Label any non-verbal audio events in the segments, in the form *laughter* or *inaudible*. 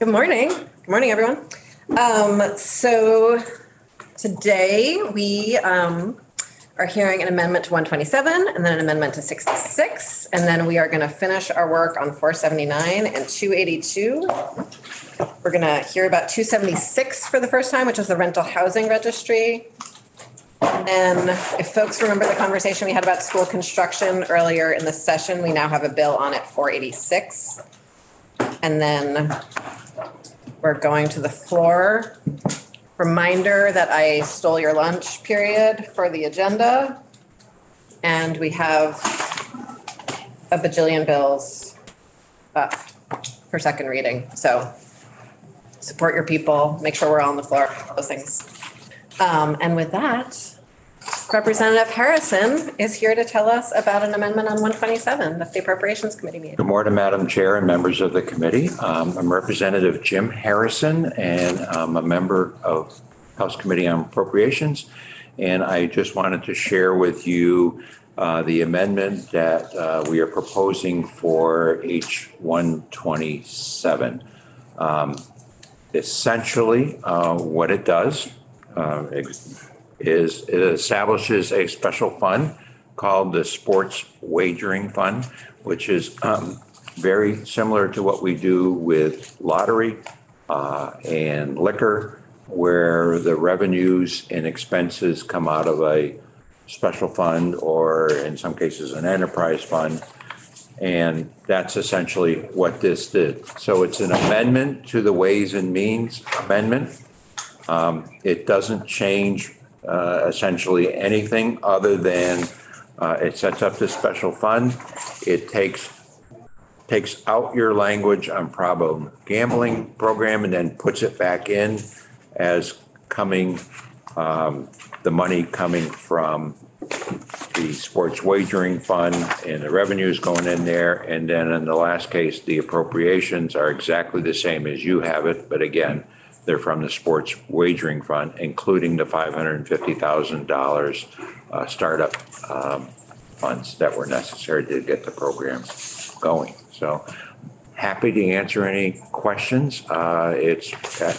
Good morning. Good morning, everyone. Um, so today we, um, are hearing an amendment to one twenty-seven and then an amendment to sixty-six. And then we are gonna finish our work on four seventy-nine and two eighty-two. We're gonna hear about two seventy-six for the first time, which is the rental housing registry. And then if folks remember the conversation we had about school construction earlier in the session, we now have a bill on it, four eighty-six. And then we're going to the floor. Reminder that I stole your lunch period for the agenda. And we have a bajillion bills up for second reading, so support your people, make sure we're all on the floor, those things. Um, and with that, Representative Harrison is here to tell us about an amendment on one twenty-seven that the Appropriations Committee made. Good morning, Madam Chair and members of the committee. Um, I'm Representative Jim Harrison, and I'm a member of House Committee on Appropriations. And I just wanted to share with you uh, the amendment that uh, we are proposing for H 127. Um, Essentially, uh, what it does uh, is it establishes a special fund called the Sports Wagering Fund, which is um, very similar to what we do with lottery uh, and liquor, where the revenues and expenses come out of a special fund or in some cases an enterprise fund. And that's essentially what this did. So it's an amendment to the Ways and Means Amendment. Um, It doesn't change uh, essentially anything other than uh, it sets up this special fund. It takes, takes out your language on problem gambling program and then puts it back in as coming, um, the money coming from the sports wagering fund and the revenues going in there. And then in the last case, the appropriations are exactly the same as you have it, but again, they're from the sports wagering fund, including the five hundred and fifty thousand dollars uh, startup um, funds that were necessary to get the program going. So happy to answer any questions. Uh, It's,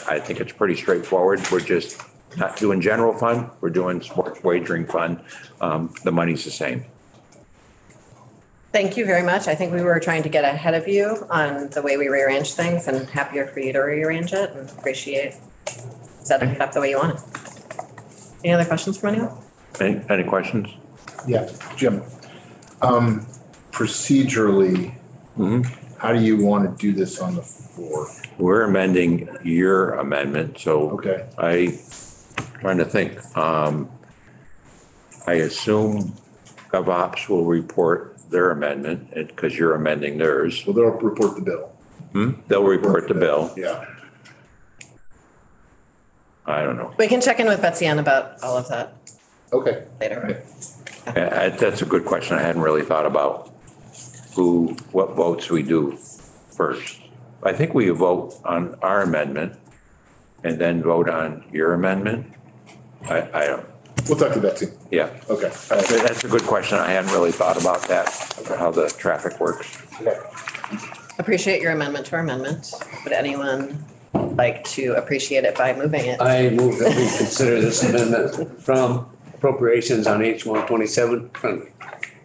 I think it's pretty straightforward. We're just not doing general fund, we're doing sports wagering fund. Um, The money's the same. Thank you very much. I think we were trying to get ahead of you on the way we rearrange things and happier for you to rearrange it and appreciate setting it up the way you want it. Any other questions from anyone? Any, any questions? Yeah, Jim. Um, procedurally, how do you want to do this on the floor? We're amending your amendment, so. Okay. I, trying to think, um, I assume GovOps will report their amendment, because you're amending theirs. Well, they'll report the bill. Hmm? They'll report the bill. Yeah. I don't know. We can check in with Betsy Ann about all of that Okay. All later. right. Uh, That's a good question. I hadn't really thought about who, what votes we do first. I think we vote on our amendment and then vote on your amendment. I, I don't, We'll talk to Betsy. yeah. Okay. That's a good question. I hadn't really thought about that, how the traffic works. Appreciate your amendment to our amendment. Would anyone like to appreciate it by moving it? I move that we consider this amendment from appropriations on H one twenty-seven friendly.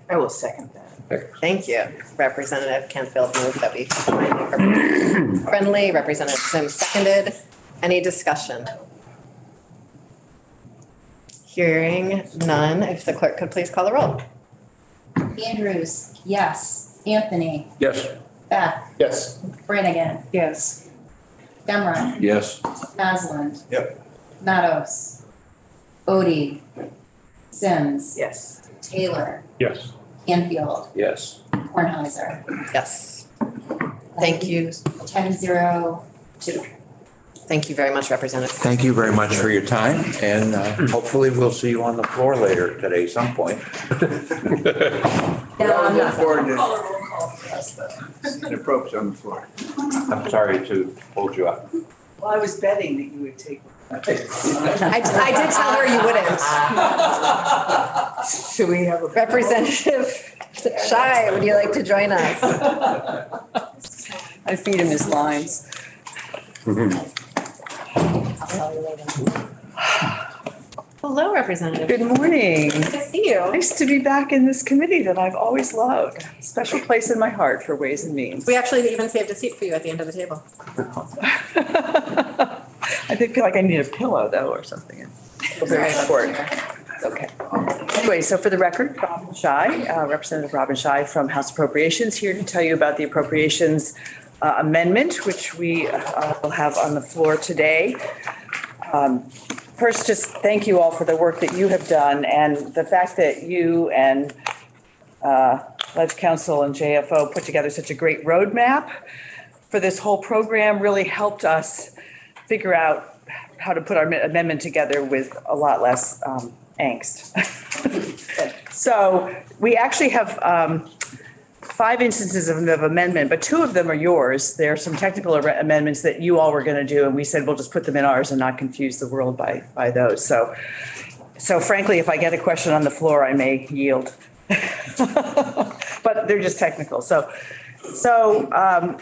I will second that. Thank you. Representative Canfield moved that we find it friendly. Representative Sims seconded. Any discussion? Hearing none, if the clerk could please call the roll. Andrews, yes. Anthony, Yes. Beck, Yes. Branagan, Yes. Demrow, Yes. Masland, Yep. Matos, Ode, Sims, Yes. Taylor, Yes. Canfield, Yes. Kornheiser. Yes. Thank you. Ten zero two. Thank you very much, Representative. Thank you very much for your time, and uh, hopefully we'll see you on the floor later today some point. *laughs* No, I'm not. The probe's on the floor. I'm sorry to hold you up. Well, I was betting that you would take. I, I did tell her you wouldn't. *laughs* Should we have a? Representative Scheu, would you like to join us? *laughs* I feed him his lines. I'll tell you later. Hello, Representative. Good morning. Good to see you. Nice to be back in this committee that I've always loved. Special place in my heart for Ways and Means. We actually even saved a seat for you at the end of the table. *laughs* I did feel like I need a pillow though or something. Very. It's okay. Anyway, so for the record, Robin Scheu, uh, Representative Robin Scheu from House Appropriations, here to tell you about the appropriations uh, amendment, which we uh, will have on the floor today. Um, First, just thank you all for the work that you have done and the fact that you and uh, Ledge Council and JFO put together such a great roadmap for this whole program really helped us figure out how to put our amendment together with a lot less um, angst. *laughs* So we actually have um, five instances of of amendment, but two of them are yours. There are some technical ar- amendments that you all were going to do, and we said we'll just put them in ours and not confuse the world by, by those. So, so frankly, if I get a question on the floor, I may yield. *laughs* But they're just technical. So, so um,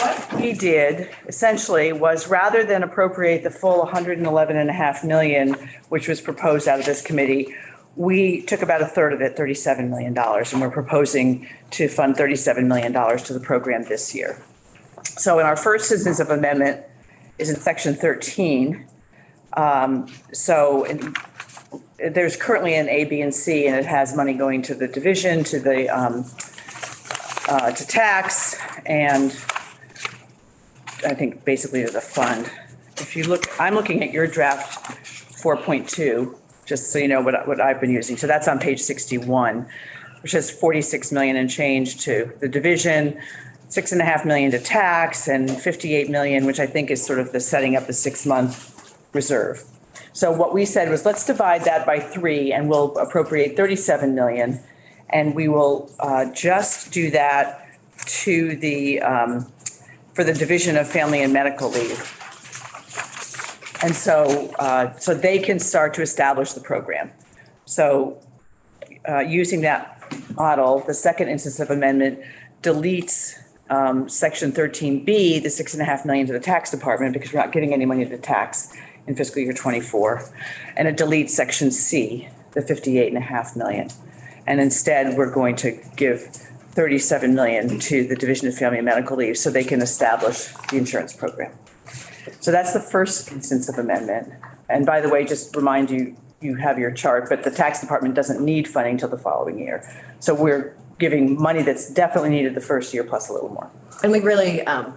what we did essentially was rather than appropriate the full 111 and a half million, which was proposed out of this committee, we took about a third of it, $37 million, and we're proposing to fund $37 million to the program this year. So in our first instance of amendment is in section 13. Um, So in- there's currently an A, B, and C, and it has money going to the division, to the, um, uh, to tax, and I think basically to the fund. If you look, I'm looking at your draft 4.2, just so you know what, what I've been using. So that's on page 61, which is 46 million and change to the division, six and a half million to tax, and 58 million, which I think is sort of the setting up the six-month reserve. So what we said was, let's divide that by three, and we'll appropriate 37 million. And we will uh, just do that to the, um, for the Division of Family and Medical Leave. And so, uh, so they can start to establish the program. So uh, using that model, the second instance of amendment deletes um, section 13B, the six and a half million to the tax department, because we're not giving any money to the tax in fiscal year 24. And it deletes section C, the 58 and a half million. And instead, we're going to give 37 million to the Division of Family and Medical Leave so they can establish the insurance program. So that's the first instance of amendment. And by the way, just remind you, you have your chart, but the tax department doesn't need funding till the following year. So we're giving money that's definitely needed the first year plus a little more. And we really, um,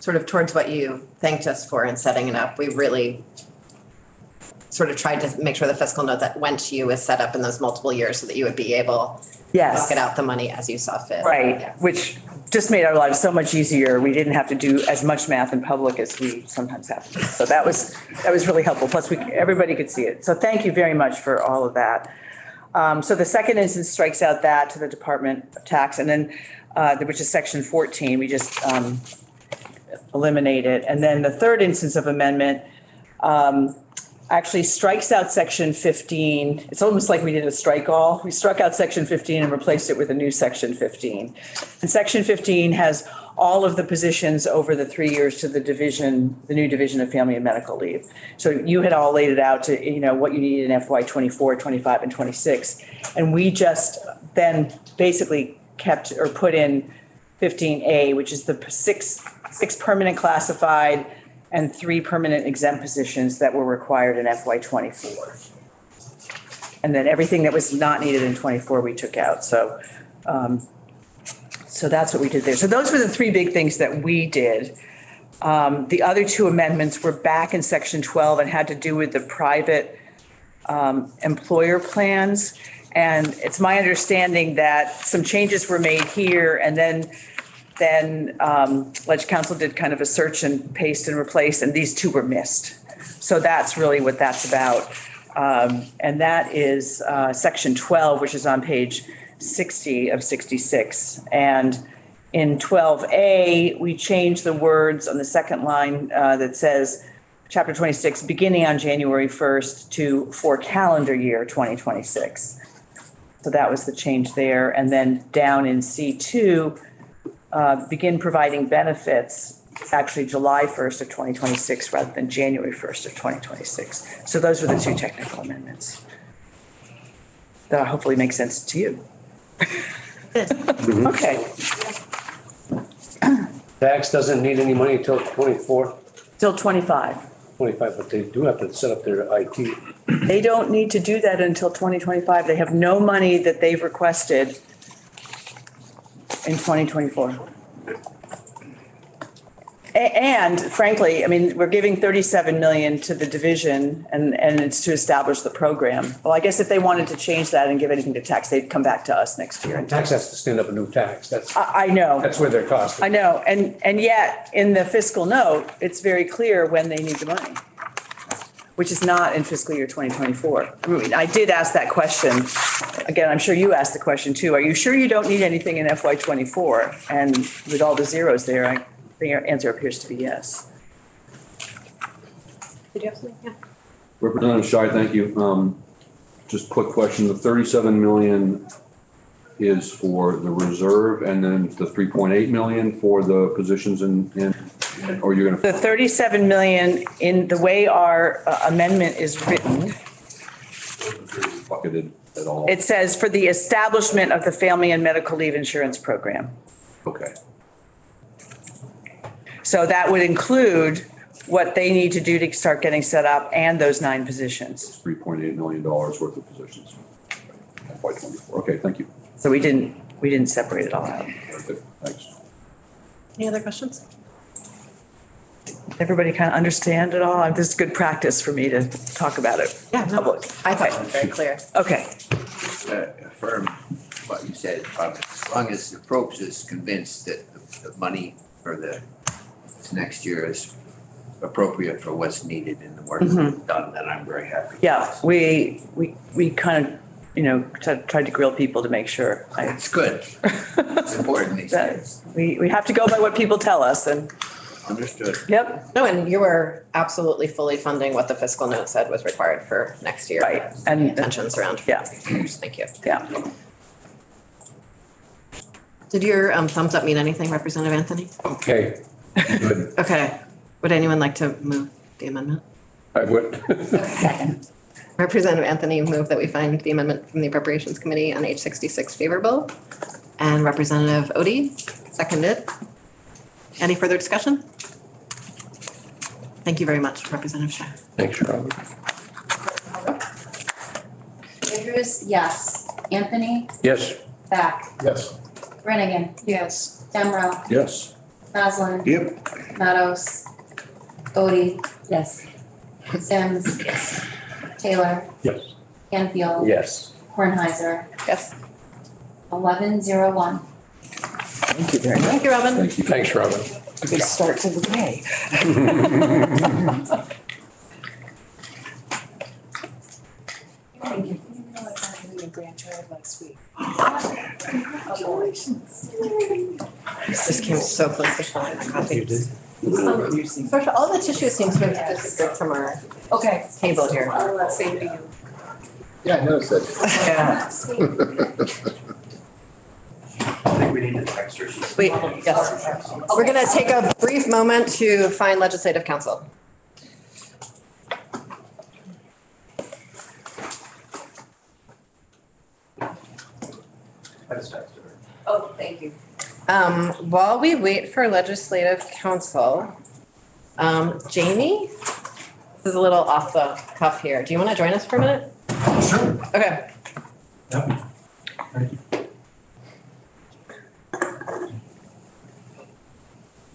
sort of towards what you thanked us for in setting it up, we really sort of tried to make sure the fiscal note that went to you is set up in those multiple years so that you would be able to Yes. bucket out the money as you saw fit. Right, Yes. which just made our lives so much easier. We didn't have to do as much math in public as we sometimes have. to. So that was, that was really helpful. Plus, we, everybody could see it. So thank you very much for all of that. Um, so the second instance strikes out that to the Department of Tax and then, uh, which is section 14, we just, um, eliminate it. And then the third instance of amendment, um, actually strikes out section 15. It's almost like we did a strike all. We struck out section 15 and replaced it with a new section 15. And section 15 has all of the positions over the three years to the division, the new division of family and medical leave. So you had all laid it out to, you know, what you need in FY 24, 25, and 26. And we just then basically kept or put in 15A, which is the six, six permanent classified and three permanent exempt positions that were required in FY '24. And then everything that was not needed in '24, we took out. So, um, so that's what we did there. So those were the three big things that we did. Um, The other two amendments were back in section 12 and had to do with the private um, employer plans. And it's my understanding that some changes were made here and then then um, Ledge Council did kind of a search and paste and replace, and these two were missed. So that's really what that's about. Um, And that is uh, section 12, which is on page 60 of 66. And in 12A, we change the words on the second line uh, that says, chapter 26, beginning on January 1st to for calendar year 2026. So that was the change there. And then down in C2, uh, begin providing benefits It's actually July 1st of 2026 rather than January 1st of 2026. So those were the two technical amendments. That hopefully make sense to you. *laughs* Okay, Tax doesn't need any money until 24, till 25. 25, but they do have to set up their IT. They don't need to do that until 2025. They have no money that they've requested in 2024. A- And frankly, I mean, we're giving 37 million to the division and, and it's to establish the program. Well, I guess if they wanted to change that and give anything to tax, they'd come back to us next year. And tax has to stand up a new tax. That's, I, I know. that's where their cost. I know, and, and yet, in the fiscal note, it's very clear when they need the money, which is not in fiscal year 2024. I mean, I did ask that question, again, I'm sure you asked the question too, are you sure you don't need anything in FY '24? And with all the zeros there, I, the answer appears to be yes. Did you have something? Yeah. Representative Scheu, thank you. Um, just quick question, the thirty-seven million is for the reserve and then the three point eight million for the positions in, in, or you're The gonna 37 million in the way our uh, amendment is written, bucketed at all? it says for the establishment of the Family and Medical Leave Insurance Program. Okay, So that would include what they need to do to start getting set up and those nine positions. three point eight million dollars worth of positions. FY twenty-four, okay, thank you. So we didn't, we didn't separate it all out. Very good, thanks. Any other questions? Everybody kind of understand it all? This is good practice for me to talk about it. Yeah, no, Public. I thought it was very clear. Okay, uh, affirm what you said, Bob. As long as the Probst is convinced that the- the money for the next year is appropriate for what's needed in the work done, then I'm very happy. yeah, we, we, we kind of, you know, tried tried to grill people to make sure. I- It's good. *laughs* It's important these that days. We, we have to go by what people tell us and, Understood. yep, No, and you were absolutely fully funding what the fiscal note said was required for next year. Right, and- Intentions around. Yeah. Thank you. yeah. Did your um, thumbs up mean anything, Representative Anthony? Okay, good. *laughs* Okay. Would anyone like to move the amendment? I would. *laughs* Second. Representative Anthony moved that we find the amendment from the Appropriations Committee on H sixty-six favorable. And Representative Ode seconded. Any further discussion? Thank you very much, Representative Scheu. Thanks, Robert. Andrews, yes. Anthony, Yes. Beck, Yes. Branagan, Yes. Demrow, Yes. Masland, Yep. Meadows, Ode. Yes. Sims. Yes. Taylor, Yes. Canfield. Yes. Kornheiser, Yes. eleven zero one. Thank you very much. Thank you, Robin. Thank you. Thanks, Robin. Good start to the day. Thank you. This came so close to falling my coffee. First, all the tissue seems to have disappeared from our Okay. table here. I'll uh, say to you. Yeah, I noticed that. *laughs* Yeah. *laughs* I think we need to text her. Wait, yes. We're gonna take a brief moment to find legislative counsel. Oh, thank you. Um, while we wait for legislative counsel, um, Jamie, this is a little off the cuff here. Do you want to join us for a minute? Sure. Okay.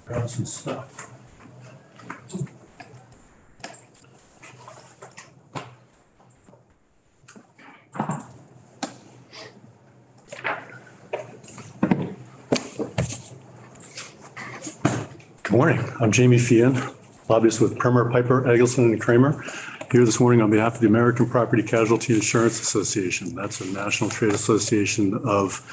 Grab some stuff. Good morning. I'm Jamie Feehan, lobbyist with Primmer Piper, Eggleston and Cramer. Here this morning on behalf of the American Property Casualty Insurance Association. That's a national trade association of,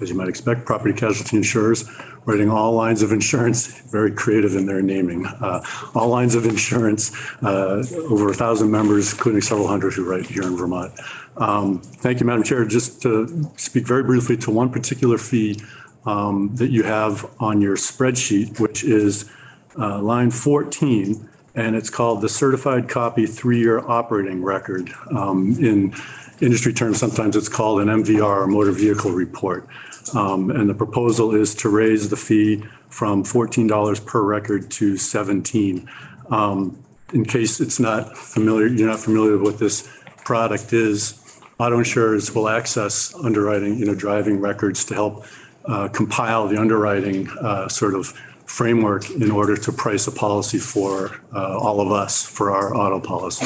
as you might expect, property casualty insurers, writing all lines of insurance, *laughs* very creative in their naming. Uh, All lines of insurance, uh, over a thousand members, including several hundred who write here in Vermont. Um, Thank you, Madam Chair. Just to speak very briefly to one particular fee um, that you have on your spreadsheet, which is uh, line 14, and it's called the Certified Copy Three-Year Operating Record. Um, In industry terms, sometimes it's called an MVR, or Motor Vehicle Report. Um, And the proposal is to raise the fee from $14 per record to 17. Um, In case it's not familiar, you're not familiar with what this product is, auto insurers will access underwriting, you know, driving records to help uh, compile the underwriting uh, sort of framework in order to price a policy for uh, all of us, for our auto policy.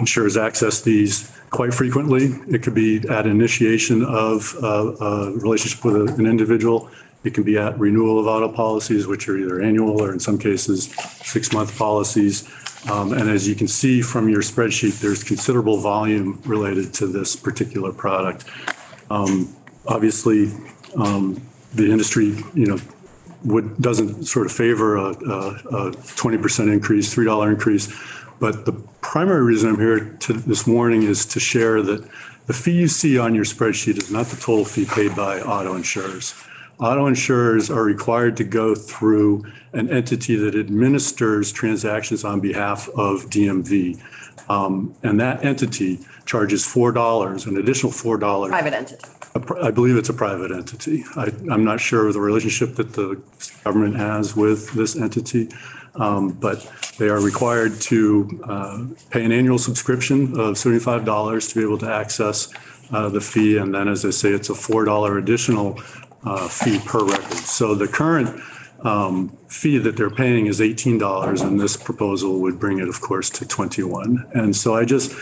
Insurers access these quite frequently. It could be at initiation of uh, a relationship with an individual. It can be at renewal of auto policies, which are either annual or in some cases, six-month policies. Um, And as you can see from your spreadsheet, there's considerable volume related to this particular product. Um, Obviously, um, the industry, you know, would, doesn't sort of favor a, a, a 20% increase, $3 increase. But the primary reason I'm here to, this morning is to share that the fee you see on your spreadsheet is not the total fee paid by auto insurers. Auto insurers are required to go through an entity that administers transactions on behalf of DMV. Um, and that entity charges $4, an additional $4 Private entity. I believe it's a private entity. I, I'm not sure of the relationship that the government has with this entity, um, but they are required to uh, pay an annual subscription of $75 to be able to access uh, the fee. And then, as I say, it's a $4 additional uh, fee per record. So the current um, fee that they're paying is $18, and this proposal would bring it, of course, to 21. And so I just,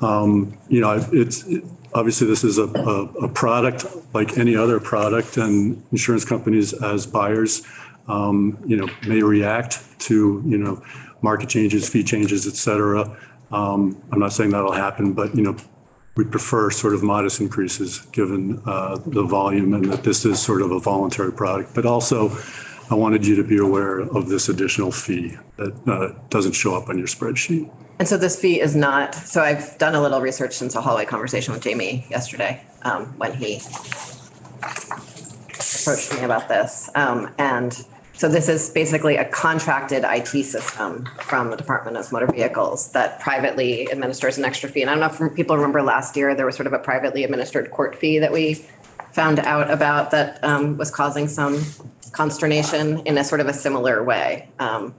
um, you know, it's, it- obviously, this is a, a, a product like any other product, and insurance companies as buyers, um, you know, may react to, you know, market changes, fee changes, et cetera. Um, I'm not saying that'll happen, but, you know, we prefer sort of modest increases, given uh, the volume, and that this is sort of a voluntary product. But also, I wanted you to be aware of this additional fee that uh, doesn't show up on your spreadsheet. And so this fee is not, so I've done a little research since a hallway conversation with Jamie yesterday, um, when he approached me about this. Um, and so this is basically a contracted IT system from the Department of Motor Vehicles that privately administers an extra fee. And I don't know if people remember last year, there was sort of a privately administered court fee that we found out about that, um, was causing some consternation in a sort of a similar way. Um,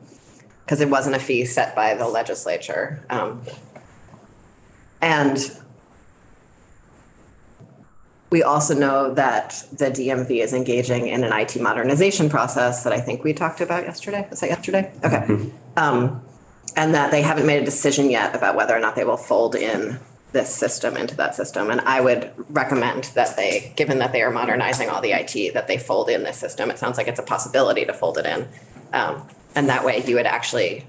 because it wasn't a fee set by the legislature. Um, and we also know that the DMV is engaging in an IT modernization process that I think we talked about yesterday. Was that yesterday? Okay. Um, and that they haven't made a decision yet about whether or not they will fold in this system into that system. And I would recommend that they, given that they are modernizing all the IT, that they fold in this system. It sounds like it's a possibility to fold it in. Um, and that way you would actually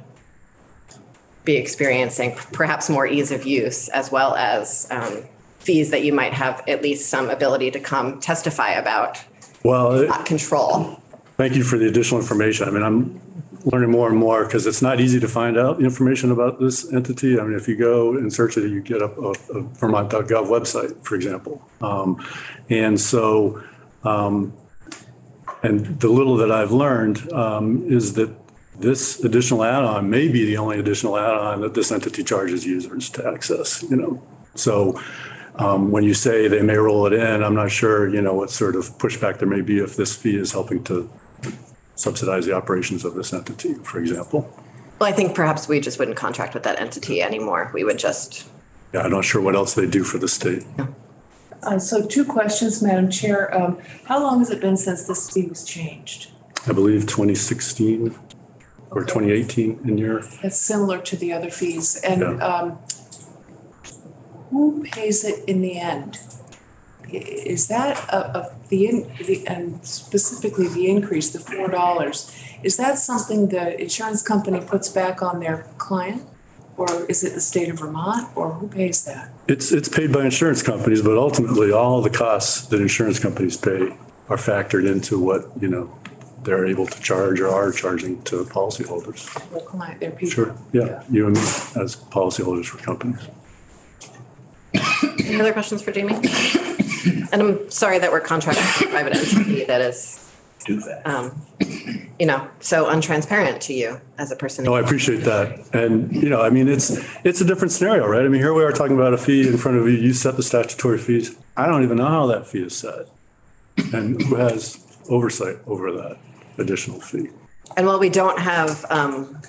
be experiencing perhaps more ease of use as well as um, fees that you might have at least some ability to come testify about, Well, not control. Thank you for the additional information. I mean, I'm learning more and more because it's not easy to find out information about this entity. I mean, if you go and search it, you get up a a Vermont.gov website, for example. Um, And so, um, and the little that I've learned um, is that this additional add-on may be the only additional add-on that this entity charges users to access, you know? So um, when you say they may roll it in, I'm not sure, you know, what sort of pushback there may be if this fee is helping to subsidize the operations of this entity, for example. Well, I think perhaps we just wouldn't contract with that entity anymore. We would just, Yeah, I'm not sure what else they do for the state. Uh, so two questions, Madam Chair. Um, how long has it been since this fee was changed? I believe 2016 or 2018 in your, It's similar to the other fees, and, Yeah. um, who pays it in the end? Is that a, a, the, in- the, and specifically the increase, the four dollars, is that something the insurance company puts back on their client? Or is it the state of Vermont, or who pays that? it's, it's paid by insurance companies, but ultimately all the costs that insurance companies pay are factored into what, you know, they're able to charge or are charging to policyholders. Their client, their people? Sure, yeah, you and me as policyholders for companies. Any other questions for Jamie? And I'm sorry that we're contracting with a private entity that is Do that. um, you know, so untransparent to you as a person. No, I appreciate that. And, you know, I mean, it's, it's a different scenario, right? I mean, here we are talking about a fee in front of you. You set the statutory fees. I don't even know how that fee is set. And who has oversight over that additional fee? And while we don't have um,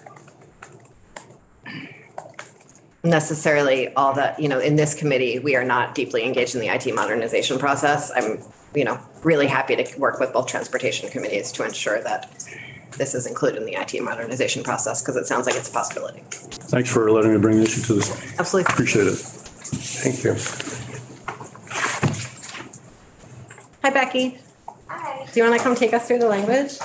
necessarily all that, you know, in this committee, we are not deeply engaged in the IT modernization process. I'm, you know, really happy to work with both transportation committees to ensure that this is included in the IT modernization process because it sounds like it's a possibility. Thanks for letting me bring the issue to this. Absolutely. Appreciate it. Thank you. Hi, Becky. Hi. Do you want to come take us through the language?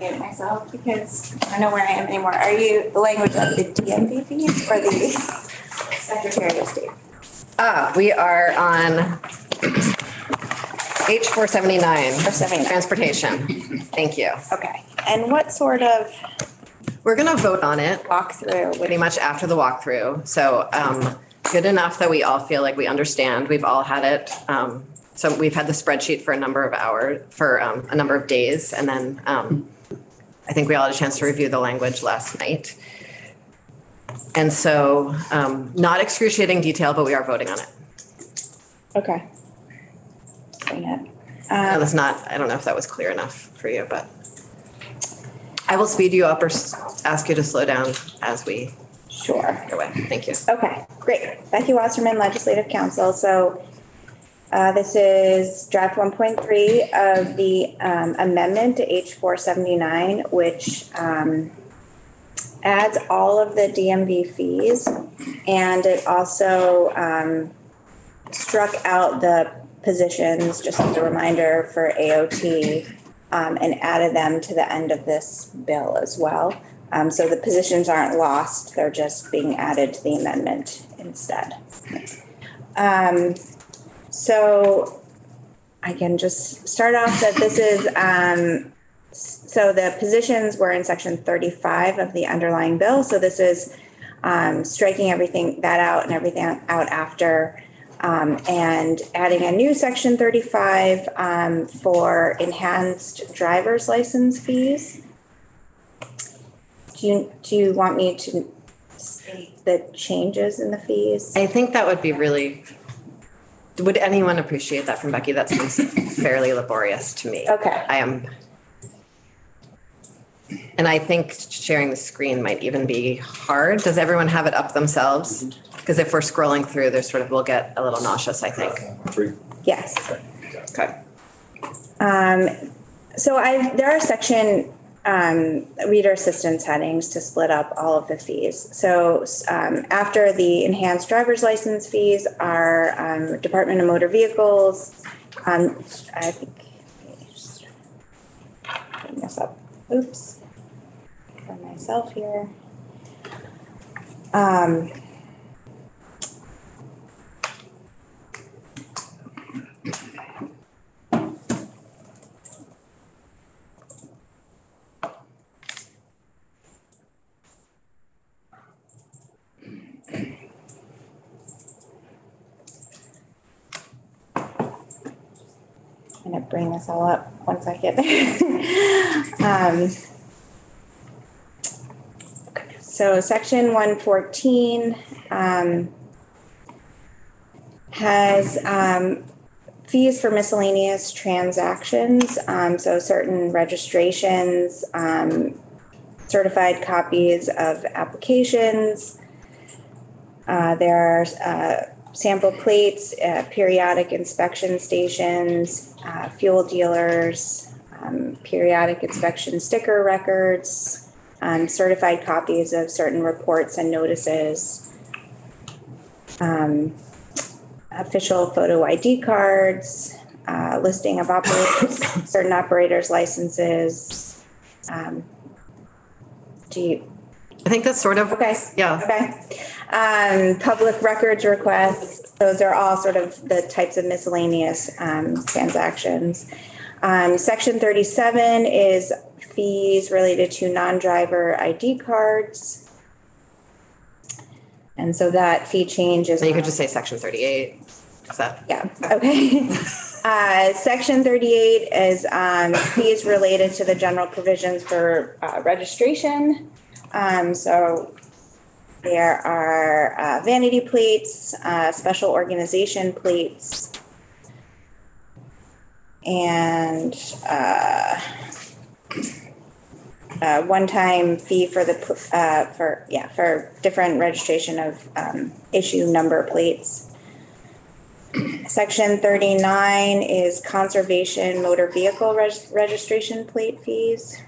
Forget myself because I don't know where I am anymore. Are you the language of the DMV fees or the *laughs* Secretary of State? Ah, we are on H four seventy-nine. 479. Transportation. Thank you. Okay. And what sort of We're going to vote on it walkthrough would pretty much after the walkthrough. So um, good enough that we all feel like we understand. We've all had it. Um, so we've had the spreadsheet for a number of hours, for um, a number of days. And then um, I think we all had a chance to review the language last night. And so um, not excruciating detail, but we are voting on it. Okay. It. And Um, that's not, I don't know if that was clear enough for you, but I will speed you up or s- ask you to slow down as we Sure. go away. Thank you. Okay, great. Becky Wasserman, Legislative Counsel. So uh, this is draft 1.3 of the um, amendment to H 479, which um, adds all of the DMV fees. And it also um, struck out the positions, just as a reminder, for AOT um, and added them to the end of this bill as well. Um, so the positions aren't lost, they're just being added to the amendment instead. Um, so I can just start off that this is, um, so the positions were in section thirty-five of the underlying bill, so this is um, striking everything, that out and everything out after, um, and adding a new section thirty-five, um, for enhanced driver's license fees. Do you, do you want me to state the changes in the fees? I think that would be really, would anyone appreciate that from Becky? That seems *laughs* fairly laborious to me. Okay. I am. And I think sharing the screen might even be hard. Does everyone have it up themselves? Because if we're scrolling through, there's sort of, we'll get a little nauseous, I think. Yes. Okay. Um, so I, there are section, um, reader assistance headings to split up all of the fees. So, um, after the enhanced driver's license fees are, um, Department of Motor Vehicles, um, I think. Bring this up, oops. For myself here. Bring this all up get there. *laughs* Um, So section one fourteen, um, has, um, fees for miscellaneous transactions, um, so certain registrations, um, certified copies of applications. Uh, there are, uh, sample plates, uh, periodic inspection stations, uh, fuel dealers, um, periodic inspection sticker records, um, certified copies of certain reports and notices, um, official photo ID cards, uh, listing of operators, *coughs* certain operators' licenses. Um, do you, I think that's sort of, okay? yeah. Okay. Um, public records requests, those are all sort of the types of miscellaneous, um, transactions. Um, section thirty-seven is fees related to non-driver ID cards. And so that fee change is. Then you could just say section thirty-eight. Is that? Yeah, okay. *laughs* Uh, section thirty-eight is, um, fees related to the general provisions for, uh, registration. Um, so there are, uh, vanity plates, uh, special organization plates. And, uh, uh, one-time fee for the, uh, for, yeah, for different registration of, um, issue number plates. Section thirty-nine is conservation motor vehicle reg- registration plate fees.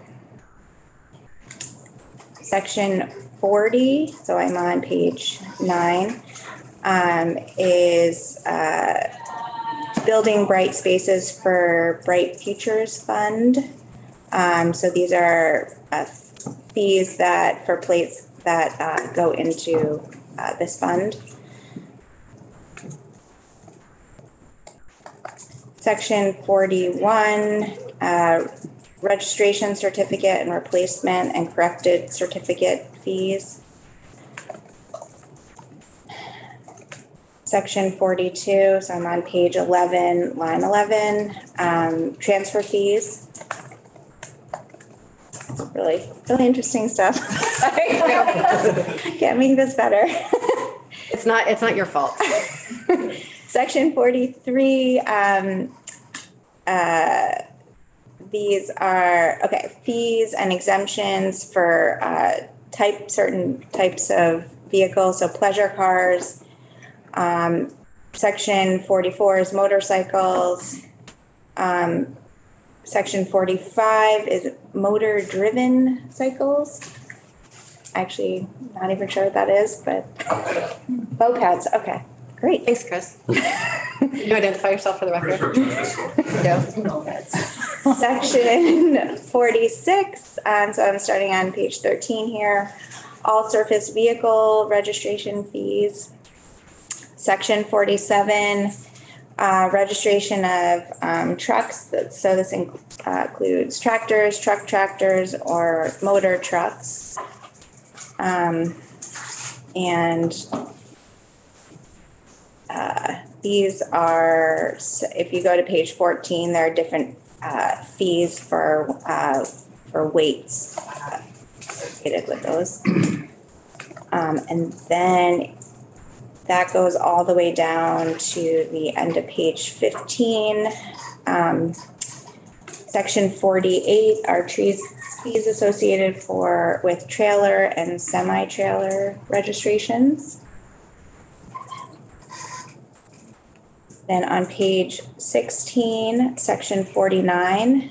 Section forty, so I'm on page nine, um, is, uh, building bright spaces for Bright Futures Fund. Um, so these are, uh, fees that, for plates that, uh, go into, uh, this fund. Section forty-one, uh, registration certificate and replacement and corrected certificate fees. Section forty-two, so I'm on page eleven, line eleven, um, transfer fees. Really, really interesting stuff. *laughs* Can't *laughs* make this better. It's not, it's not your fault. *laughs* Section forty-three, um, uh, these are, okay, fees and exemptions for, uh, type, certain types of vehicles, so pleasure cars. Um, section forty-four is motorcycles. Um, section forty-five is motor-driven cycles. Actually, not even sure what that is, but mopeds, okay, great. Thanks, Chris. Can you identify yourself for the record? *laughs* Yeah. Section forty-six, um, so I'm starting on page thirteen here. All surface vehicle registration fees. Section forty-seven, uh, registration of, um, trucks, that- so this inc- uh, includes tractors, truck tractors, or motor trucks. Um, and uh, these are, if you go to page fourteen, there are different uh, fees for, uh, for weights uh, associated with those. Um, And then that goes all the way down to the end of page fifteen. Um, Section forty-eight are trees, fees associated for, with trailer and semi-trailer registrations. Then on page sixteen, section forty-nine,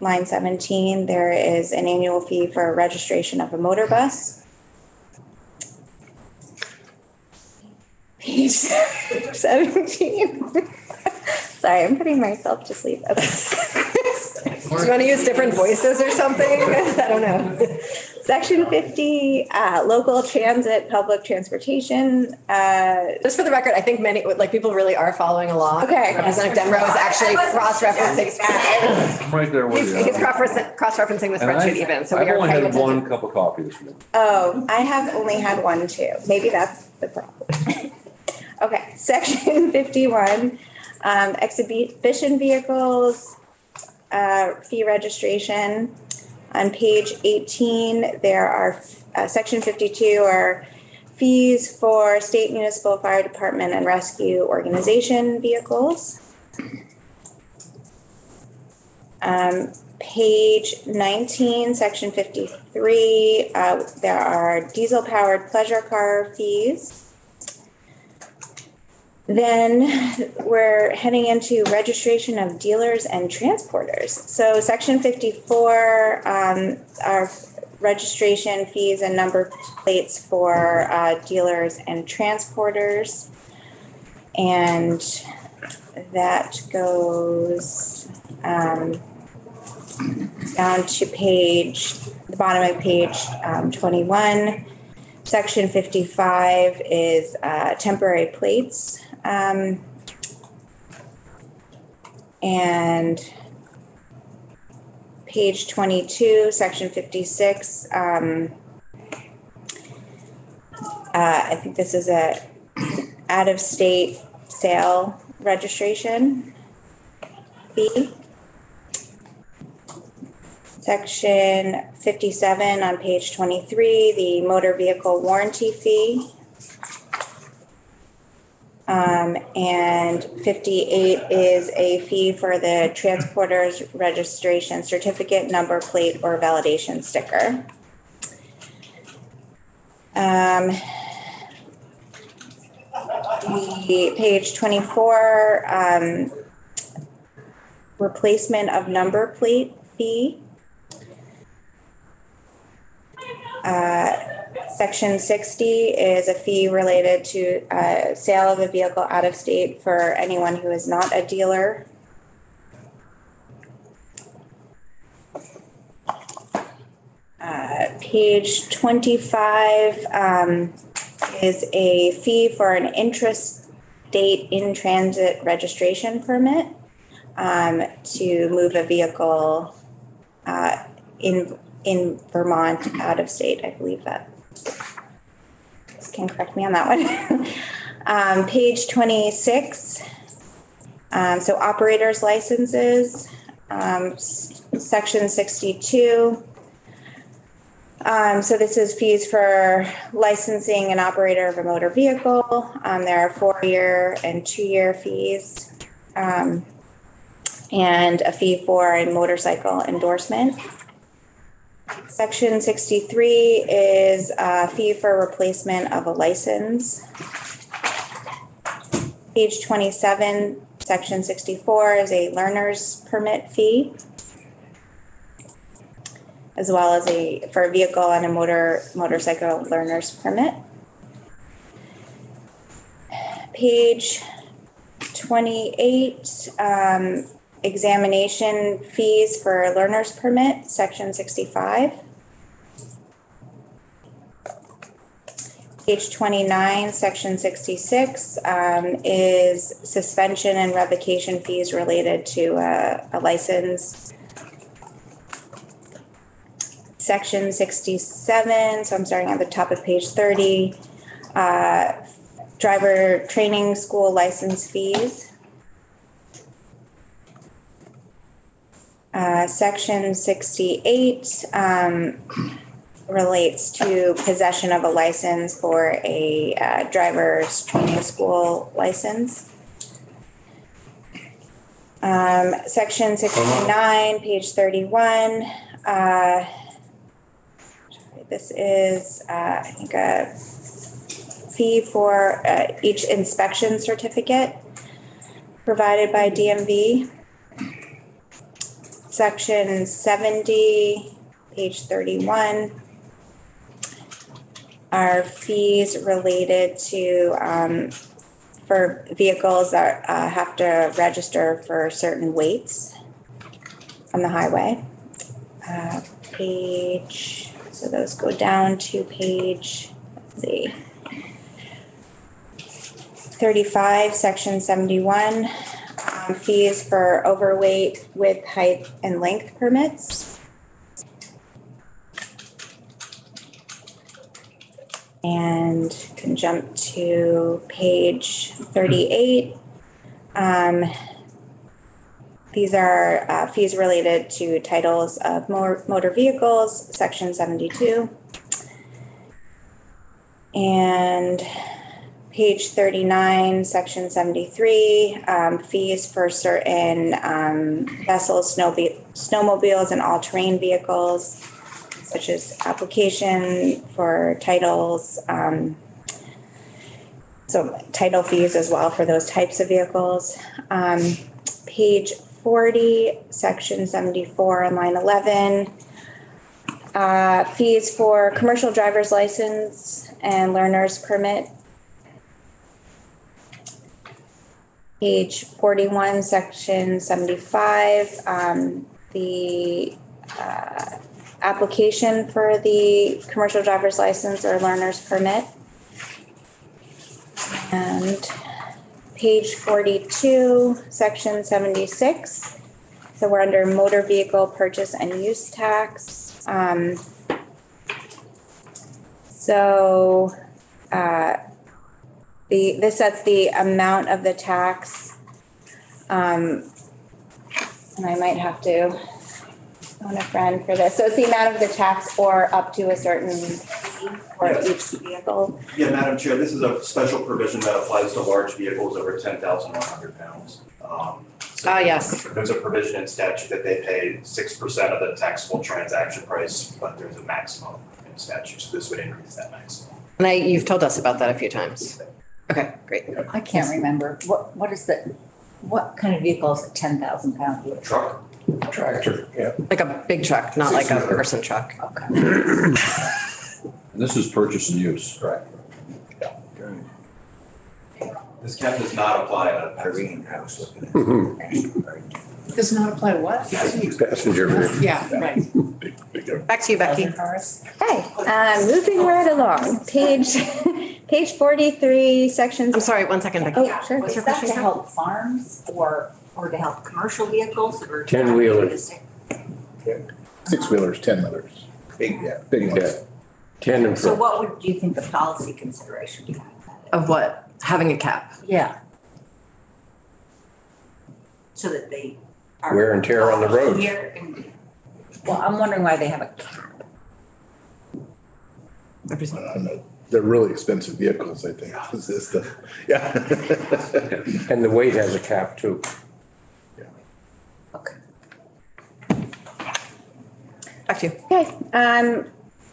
line seventeen, there is an annual fee for registration of a motor bus. Page *laughs* seventeen. *laughs* Sorry, I'm putting myself to sleep. Okay. *laughs* Do you want to use different voices or something? I don't know. Section fifty, uh, local transit, public transportation, uh, Just for the record, I think many, like, people really are following along. Okay. Representative Demrow is actually *laughs* cross-referencing. Right there with He's, you. he's cross-referencing cross-referencing the And I- spreadsheet even, so we I've are only paying had one cup of coffee this morning. Oh, I have only had one too. Maybe that's the problem. *laughs* Okay, section *laughs* fifty-one, um, exhibition vehicles, uh, fee registration. On page eighteen, there are, uh, section fifty-two are fees for state municipal fire department and rescue organization vehicles. Um, page nineteen, section fifty-three, uh, there are diesel-powered pleasure car fees. Then we're heading into registration of dealers and transporters. So section fifty-four, um, are registration fees and number plates for, uh, dealers and transporters. And that goes, um, down to page, the bottom of page, um, twenty-one. Section fifty-five is, uh, temporary plates. Um, and page twenty-two, section fifty-six, um, uh, I think this is a out-of-state sale registration. fee. Section fifty-seven on page twenty-three, the motor vehicle warranty fee. Um, and fifty-eight is a fee for the transporter's registration certificate, number plate, or validation sticker. Um, the page twenty-four, um, replacement of number plate fee. Uh, Section sixty is a fee related to uh, sale of a vehicle out of state for anyone who is not a dealer. Uh, Page twenty-five um, is a fee for an interest date in transit registration permit um, to move a vehicle uh, in, in Vermont out of state, I believe that. Can correct me on that one. *laughs* Um, Page twenty-six. Um, So operators licenses, um, section sixty-two. Um, so this is fees for licensing an operator of a motor vehicle. Um, there are four-year and two-year fees. Um, and a fee for a motorcycle endorsement. Section sixty-three is a fee for replacement of a license. Page twenty-seven, section sixty-four is a learner's permit fee as well as a, for a vehicle and a motor, motorcycle learner's permit. Page twenty-eight, um, examination fees for learner's permit, section sixty-five. Page twenty-nine, section sixty-six, um, is suspension and revocation fees related to a, a license section sixty-seven, so I'm starting at the top of page thirty. Uh, driver training school license fees. Uh, section sixty-eight, um, relates to possession of a license for a, uh, driver's training school license. Um, section sixty-nine, page thirty-one, uh, this is, uh, I think, a fee for uh, each inspection certificate provided by DMV. Section seventy, page thirty-one, are fees related to, um, for vehicles that uh, have to register for certain weights on the highway. Uh, Page, so those go down to page, let's see. Thirty-five, section seventy-one, um, fees for overweight with height and length permits. And can jump to page thirty-eight. Um, these are uh, fees related to titles of motor vehicles, section seventy-two. And page thirty-nine, section seventy-three, um, fees for certain um, vessels, snowmobiles, and all-terrain vehicles, such as application for titles, um, so title fees as well for those types of vehicles. Um, page forty, section seventy-four, and line eleven. Uh, fees for commercial driver's license and learner's permit. Page forty-one, section seventy-five, um, the, uh, application for the commercial driver's license or learner's permit. And page forty-two, section seventy-six. So we're under motor vehicle purchase and use tax. Um, so, uh, the, this sets the amount of the tax, um, and I might have to phone a friend for this. So it's the amount of the tax or up to a certain fee for each vehicle. Yeah, Madam Chair, this is a special provision that applies to large vehicles over ten thousand one hundred pounds. Um, so Ah, yes. There's a provision in statute that they pay six percent of the taxable transaction price, but there's a maximum in statute, so this would increase that maximum. And I, you've told us about that a few times. Okay, great. I can't remember. What, what is the, what kind of vehicle is a ten thousand pound vehicle? Truck, Tractor, yeah. Like a big truck, not like a Six-wheeler. person truck. Okay. *coughs* This is purchase and use. correct. This cap does not apply to Irene House *laughs* looking at. Does not apply to what? Passenger vehicle. Yeah, right. Back to you, Becky. Cars. Okay, um, moving right along, page, *laughs* page forty-three, section. I'm sorry, one second, Becky. Oh, sure. What's your Is that question? to help farms or, or to help commercial vehicles or? Ten-wheelers. Six-wheelers, ten-wheelers. Big, yeah. Big Yeah. Tandem So truck. what would, do you think the policy consideration behind that? Of what? Having a cap. Yeah. So that they are. Wear and tear on the road. Here and- Well, I'm wondering why they have a cap. I don't know. They're really expensive vehicles, I think. *laughs* This is the, yeah. *laughs* And the weight has a cap too. Yeah. Okay. Back to you. Okay, um,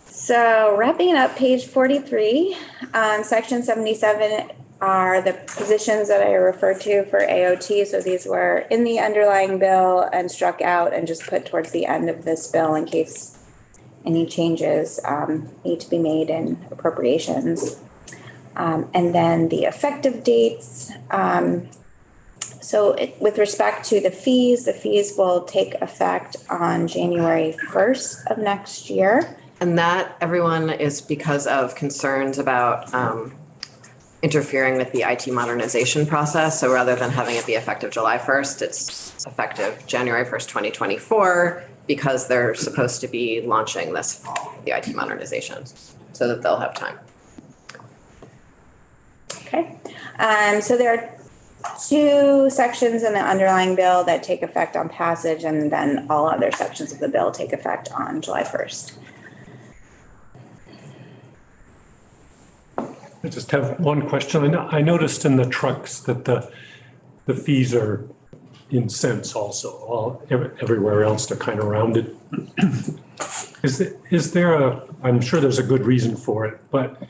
so wrapping up page forty-three, um, section seventy-seven are the positions that I referred to for AOT. So these were in the underlying bill and struck out and just put towards the end of this bill in case any changes, um, need to be made in appropriations. Um, and then the effective dates, um, so it- with respect to the fees, the fees will take effect on January 1st of next year. And that, everyone, is because of concerns about um, interfering with the IT modernization process. So rather than having it be effective July 1st, it's effective January 1st, 2024, because they're supposed to be launching this fall, the IT modernization, so that they'll have time. Okay, um, so there are two sections in the underlying bill that take effect on passage and then all other sections of the bill take effect on July 1st. I just have one question. I noticed in the trucks that the, the fees are in cents also, all, everywhere else they're kind of rounded. Is, the- is there a, I'm sure there's a good reason for it, but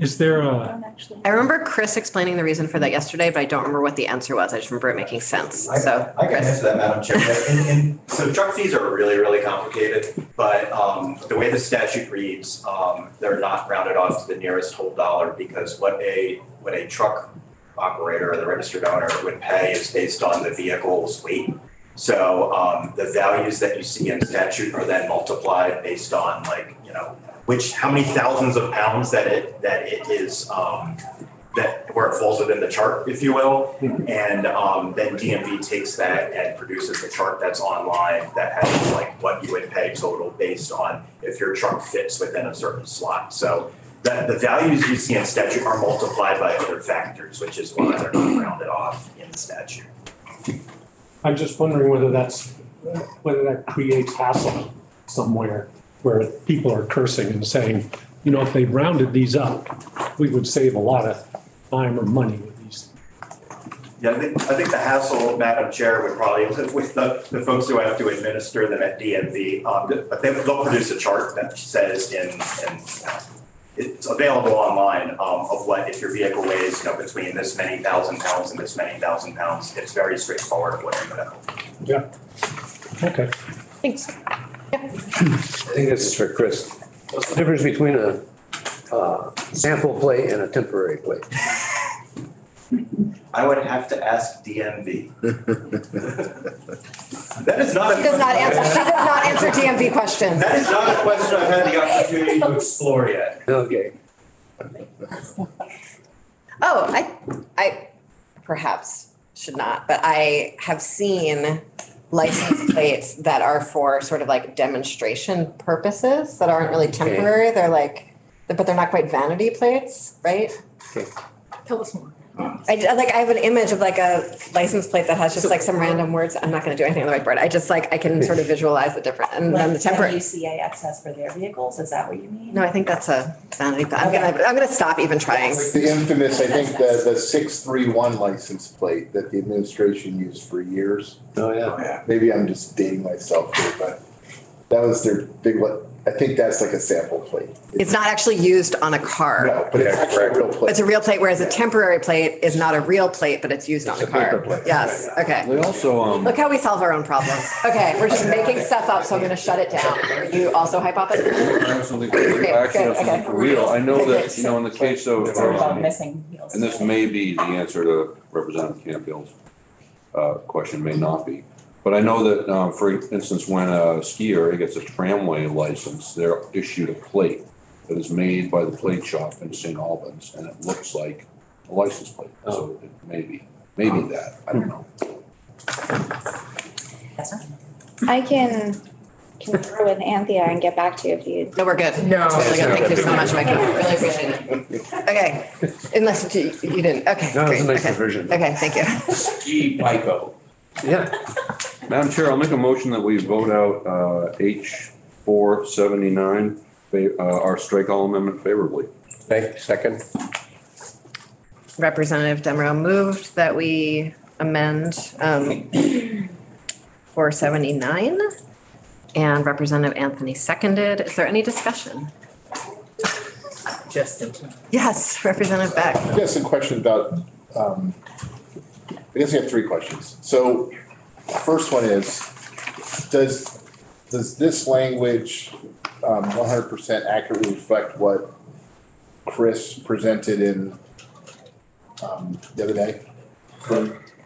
is there a, I remember Chris explaining the reason for that yesterday, but I don't remember what the answer was. I just remember it making sense, I- so. I can Chris. answer that, Madam Chair. *laughs* And, and so truck fees are really, really complicated, but, um, the way the statute reads, um, they're not rounded off to the nearest whole dollar because what a, what a truck operator or the registered owner would pay is based on the vehicle's weight. So, um, the values that you see in statute are then multiplied based on like, you know, which, how many thousands of pounds that it, that it is, um, that, where it falls within the chart, if you will. And um, then DMV takes that and produces a chart that's online that has like what you would pay total based on if your truck fits within a certain slot. So the, the values you see in statute are multiplied by other factors, which is why they're not rounded off in statute. I'm just wondering whether that's, whether that creates hassle somewhere where people are cursing and saying, you know, if they rounded these up, we would save a lot of time or money with these. Yeah, I think, I think the hassle, Madam Chair, would probably live with the, the folks who have to administer them at DMV. Um, but they, they'll produce a chart that says in, in, it's available online, um, of what, if your vehicle weighs, you know, between this many thousand pounds and this many thousand pounds, it's very straightforward of what you're gonna. Yeah. Okay. Thanks. I think this is for Chris. What's the difference between a, uh, sample plate and a temporary plate? I would have to ask DMV. *laughs* That is not a. She does not answer, she does not answer DMV questions. That is not a question I've had the opportunity to explore yet. Okay. Oh, I, I perhaps should not, but I have seen license *laughs* plates that are for sort of like demonstration purposes that aren't really temporary. They're like, but they're not quite vanity plates, right? Okay. Tell us more. I, I- like, I have an image of like a license plate that has just like some random words. I'm not gonna do anything on the whiteboard. I just like, I can sort of visualize the different, and then the temporary. WCAX has for their vehicles, is that what you mean? No, I think that's a vanity, but I'm gonna, I'm gonna stop even trying. Like the infamous, I think, the, the six three one license plate that the administration used for years. Oh, yeah. Maybe I'm just dating myself here, but that was their big, one. I think that's like a sample plate. It's not actually used on a car. No, but it's actually a real plate. It's a real plate, whereas a temporary plate is not a real plate, but it's used on a a paper car. plate. Yes, okay. They also, um, Look how we solve our own problems. Okay, we're just making stuff up, so I'm gonna shut it down. Are you also hypothesize? I have something for you, I actually have good, something for Leo. I know that, you know, in the case of, About um, missing wheels. and this may be the answer to Representative Campbell's uh, question, may not be. But I know that, um, for instance, when a skier gets a tramway license, they're issued a plate that is made by the plate shop in St. Albans, and it looks like a license plate. So it may be, maybe that, I don't know. That's not- I can confer with Anthea and get back to you if you. No, we're good. No. Really good. Thank you so much, Mickey. Really appreciate it. Okay, unless you, you didn't, okay, No, it's a great, nice okay. revision. Okay, thank you. Ski Pico. Yeah. Madam Chair, I'll make a motion that we vote out uh, H four seventy-nine, our strike all amendment favorably. Okay, second. Representative Demrow moved that we amend um, 479. And Representative Anthony seconded. Is there any discussion? Just in time. Yes, Representative Beck. I got some questions about, um, I guess I have three questions. So first one is, does, does this language, um, one hundred percent accurately reflect what Chris presented in, um, the other day?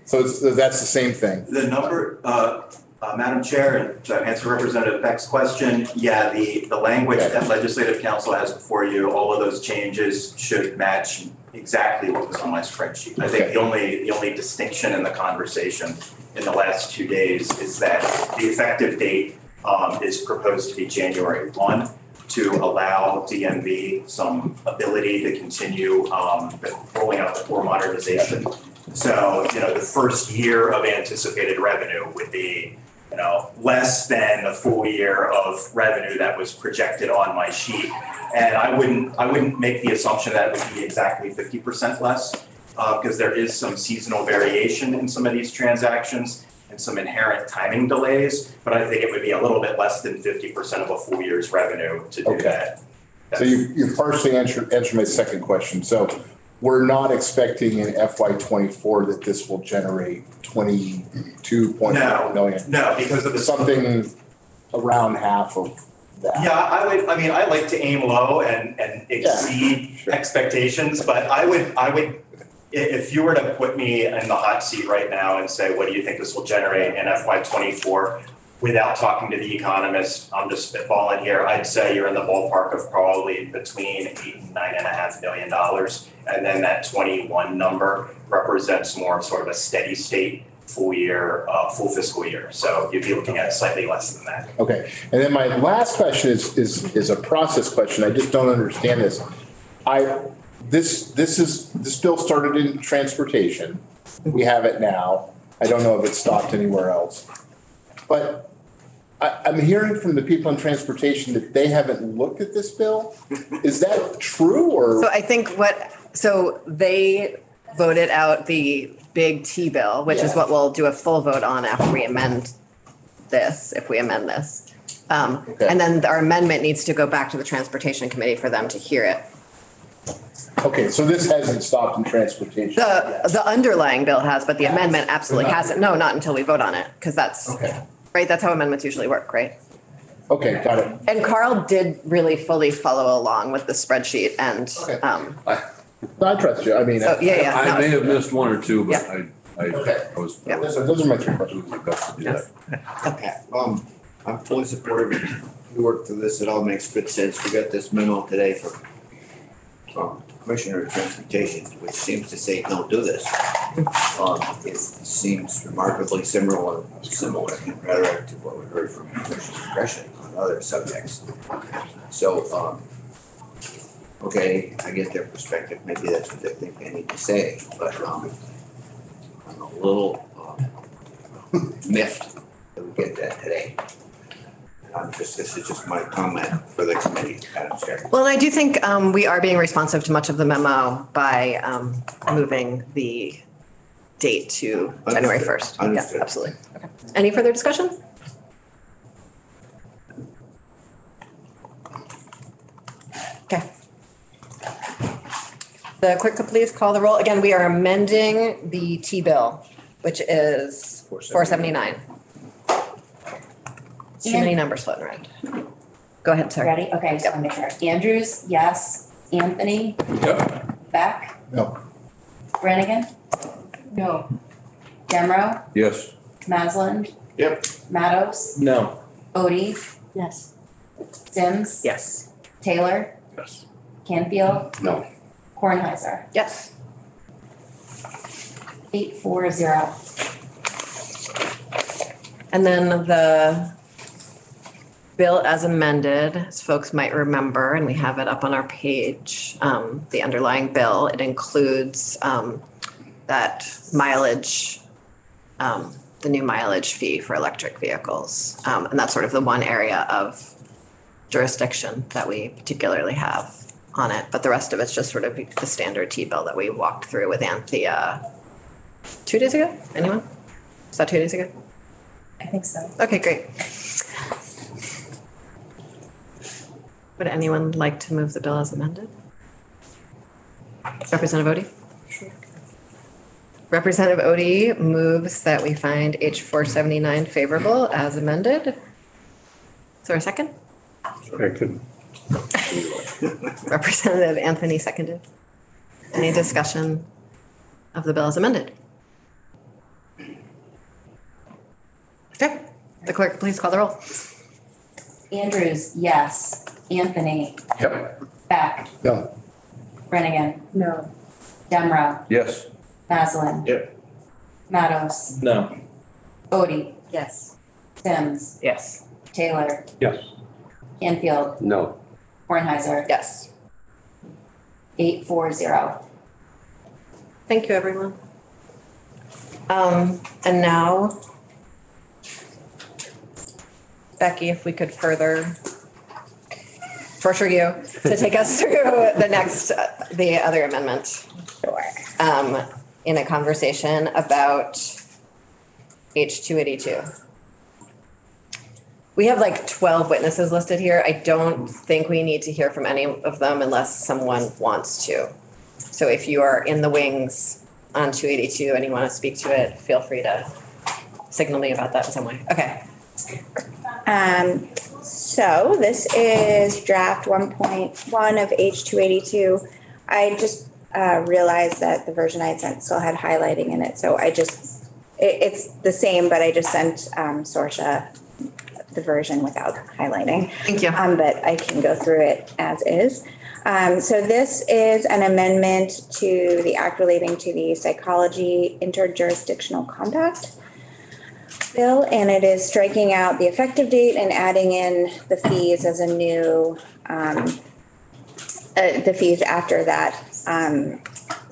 So it's, that's the same thing? The number, uh, uh, Madam Chair, and to answer Representative Beck's question, yeah, the, the language that Legislative Counsel has before you, all of those changes should match exactly what was on my spreadsheet. I think the only, the only distinction in the conversation in the last two days is that the effective date um, is proposed to be January one to allow DMV some ability to continue um, rolling out the core modernization. So, you know, the first year of anticipated revenue would be, you know, less than the full year of revenue that was projected on my sheet. And I wouldn't, I wouldn't make the assumption that it would be exactly fifty percent less, uh, because there is some seasonal variation in some of these transactions and some inherent timing delays, but I think it would be a little bit less than fifty percent of a full year's revenue to do Okay. that. So you, you partially answered, answered my second question. So we're not expecting in FY twenty-four that this will generate twenty-two point No. five million? No, because of the. Something around half of that? Yeah, I would, I mean, I like to aim low and, and exceed sure. expectations, but I would, I would, i- if you were to put me in the hot seat right now and say, what do you think this will generate in FY twenty-four? Without talking to the economist, I'm just spitballing here, I'd say you're in the ballpark of probably between eight and nine and a half million dollars. And then that twenty-one number represents more of sort of a steady state full year, uh, full fiscal year. So you'd be looking at slightly less than that. Okay, and then my last question is, is, is a process question. I just don't understand this. I, this, this is, this bill started in transportation. We have it now. I don't know if it stopped anywhere else. But I, I'm hearing from the people in transportation that they haven't looked at this bill. Is that true or? So I think what, so they voted out the big T bill, which is what we'll do a full vote on after we amend this, if we amend this. Um, Okay. and then our amendment needs to go back to the transportation committee for them to hear it. Okay, so this hasn't stopped in transportation? The, the underlying bill has, but the amendment absolutely hasn't. No, not until we vote on it, because that's, Okay, right, that's how amendments usually work, right? okay, got it. And Carl did really fully follow along with the spreadsheet and, Okay. um, I trust you. I mean. so, yeah, yeah. I no, may have missed one or two, but Yeah. I, I, Okay. I was, Yeah. I was Those are, those are my three questions. doing my best to do that. Okay, um, I'm fully supportive. We worked through this. It all makes good sense. We got this memo today from um, Commissioner of Transportation, which seems to say, don't do this. Um, it seems remarkably similar, similar in rhetoric to what we heard from Commissioner Gresham on other subjects. So, um, okay, I get their perspective, maybe that's what they think they need to say, but, um, I'm a little, um, miffed that we get that today. And I'm just, this is just my comment for the committee, Madam Chair. Well, and I do think um, we are being responsive to much of the memo by um, moving the date to January Understood. 1st. Yes, Understood. absolutely. Okay. Any further discussion? The clerk could please call the roll. Again, we are amending the T-bill, which is 479. Too many numbers floating around. Go ahead, sorry. Ready? Okay, just want to make sure. Andrews, yes. Anthony? Yep. Beck? No. Branagan? No. Demrow? Yes. Masland? Yep. Mattos? No. Ode? Yes. Sims? Yes. Taylor? Yes. Canfield? No. Kornheiser? Yes. Eight, four, zero. And then the bill as amended, as folks might remember, and we have it up on our page, um, the underlying bill, it includes, um, that mileage, um, the new mileage fee for electric vehicles. Um, and that's sort of the one area of jurisdiction that we particularly have on it. But the rest of it's just sort of the standard T-bill that we walked through with Anthea two days ago? Anyone? Was that two days ago? I think so. Okay, great. Would anyone like to move the bill as amended? Representative Ode? Representative Ode moves that we find H four seventy-nine favorable as amended. Is there a second? I could, Representative Anthony seconded. Any discussion of the bill as amended? Okay, the clerk, please call the roll. Andrews, yes. Anthony? Yep. Beck? No. Branagan? No. Demrow? Yes. Masland? Yep. Mattos? No. Ode? Yes. Sims? Yes. Taylor? Yes. Canfield? No. Kornheiser? Yes. Eight, four, zero. Thank you, everyone. Um, and now, Becky, if we could further torture you to take us *laughs* through the next, uh, the other amendment. Sure. Um, in a conversation about H two eighty-two. We have like twelve witnesses listed here. I don't think we need to hear from any of them unless someone wants to. So if you are in the wings on two eighty-two and you want to speak to it, feel free to signal me about that in some way. Okay. Um, so this is draft one point one of H two eighty-two. I just, uh, realized that the version I had sent still had highlighting in it, so I just, it, it's the same, but I just sent, um, Sorcia the version without highlighting. Thank you. Um, but I can go through it as is. Um, so this is an amendment to the act relating to the psychology interjurisdictional compact bill, and it is striking out the effective date and adding in the fees as a new, um, uh, the fees after that, um,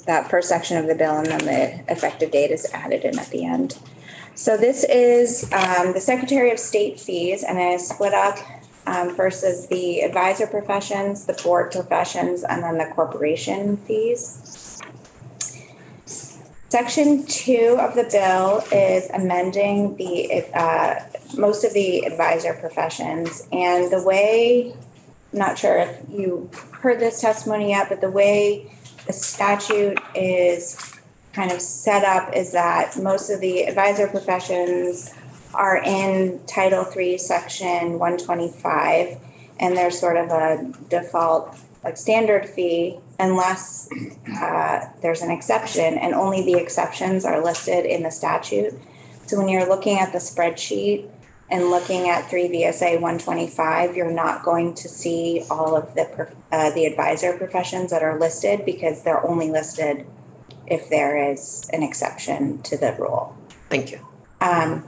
that first section of the bill, and then the effective date is added in at the end. So this is, um, the Secretary of State fees, and is split up, um, versus the advisor professions, the board professions, and then the corporation fees. Section two of the bill is amending the, uh, most of the advisor professions. And the way, I'm not sure if you heard this testimony yet, but the way the statute is kind of set up is that most of the advisor professions are in Title III, Section one twenty-five. And there's sort of a default, like standard fee unless uh, there's an exception, and only the exceptions are listed in the statute. So when you're looking at the spreadsheet and looking at three VSA one twenty-five, you're not going to see all of the, uh, the advisor professions that are listed because they're only listed if there is an exception to the rule. Thank you. Um,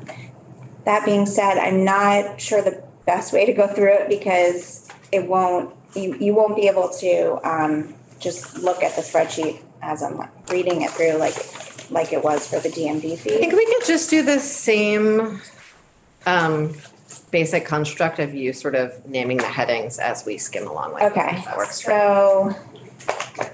that being said, I'm not sure the best way to go through it because it won't, you, you won't be able to, um, just look at the spreadsheet as I'm reading it through like, like it was for the DMV I fee. think we could just do the same um, basic construct of you sort of naming the headings as we skim along with. Okay, That works for me. so.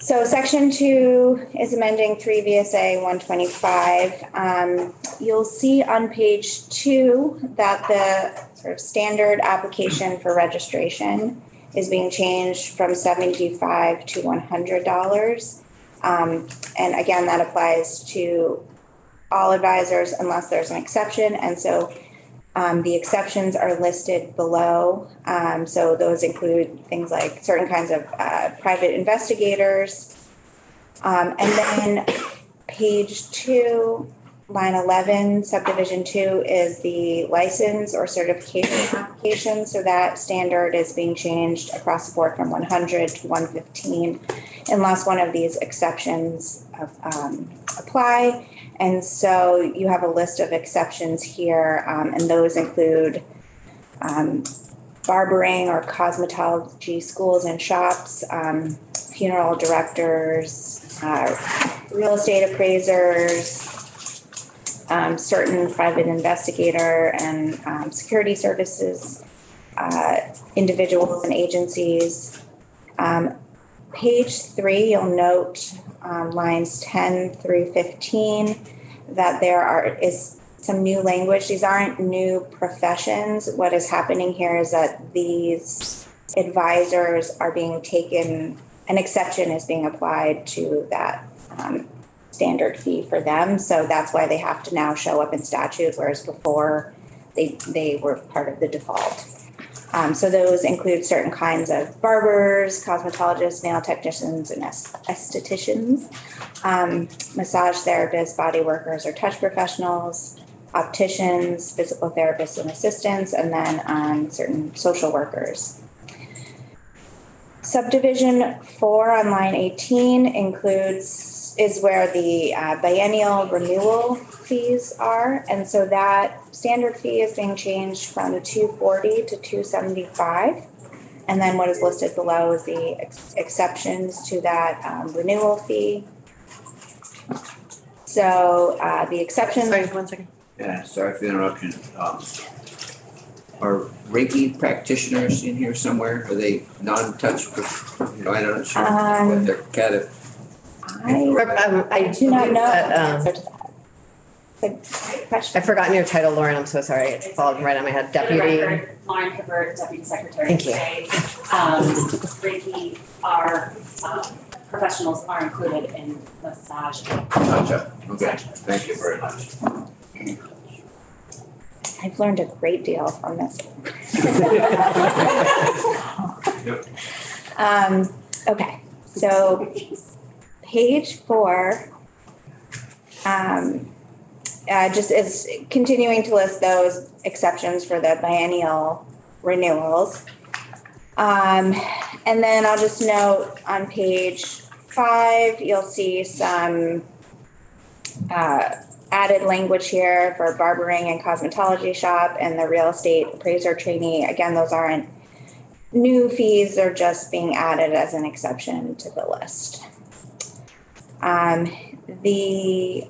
So section two is amending three VSA one twenty-five. Um, you'll see on page two that the sort of standard application for registration is being changed from seventy-five to one hundred dollars. Um, and again, that applies to all advisors unless there's an exception. And so um, the exceptions are listed below. Um, so those include things like certain kinds of, uh, private investigators. Um, and then page two, line eleven, subdivision two is the license or certification application. So that standard is being changed across the board from one hundred to one fifteen unless one of these exceptions, um, apply. And so you have a list of exceptions here, um, and those include um, barbering or cosmetology schools and shops, um, funeral directors, uh, real estate appraisers, um, certain private investigator and um, security services, uh, individuals and agencies. Page three, you'll note um, lines 10 through 15 that there are is some new language. These aren't new professions. What is happening here is that these advisors are being taken, an exception is being applied to that um, standard fee for them. So that's why they have to now show up in statute, whereas before they, they were part of the default. Um, so those include certain kinds of barbers, cosmetologists, nail technicians, and estheticians, um, massage therapists, body workers, or touch professionals, opticians, physical therapists and assistants, and then um, certain social workers. Subdivision four on line eighteen includes, is where the uh, biennial renewal fees are. And so that standard fee is being changed from two forty to two seventy-five. And then what is listed below is the ex- exceptions to that um, renewal fee. So uh, the exceptions. Sorry, one second. Yeah, sorry for the interruption. Um, Are Reiki practitioners in here somewhere? Are they non-touch, you know, I don't know sure Um, what their cat, I, Um, I do not know the that, um, to that. It's question. I've forgotten your title, Lauren. I'm so sorry. It's fallen right on my head. For the Deputy. record, Lauren Hibbert, Deputy Secretary Thank of you. State. Um, Reiki, our um, professionals are included in massage. gotcha, okay, thank you very much. I've learned a great deal from this. *laughs* *laughs* Um, okay, so page four. Um, uh, just is continuing to list those exceptions for the biennial renewals. Um, and then I'll just note on page five, you'll see some uh, added language here for barbering and cosmetology shop and the real estate appraiser trainee. Again, those aren't new fees, they're just being added as an exception to the list. Um, the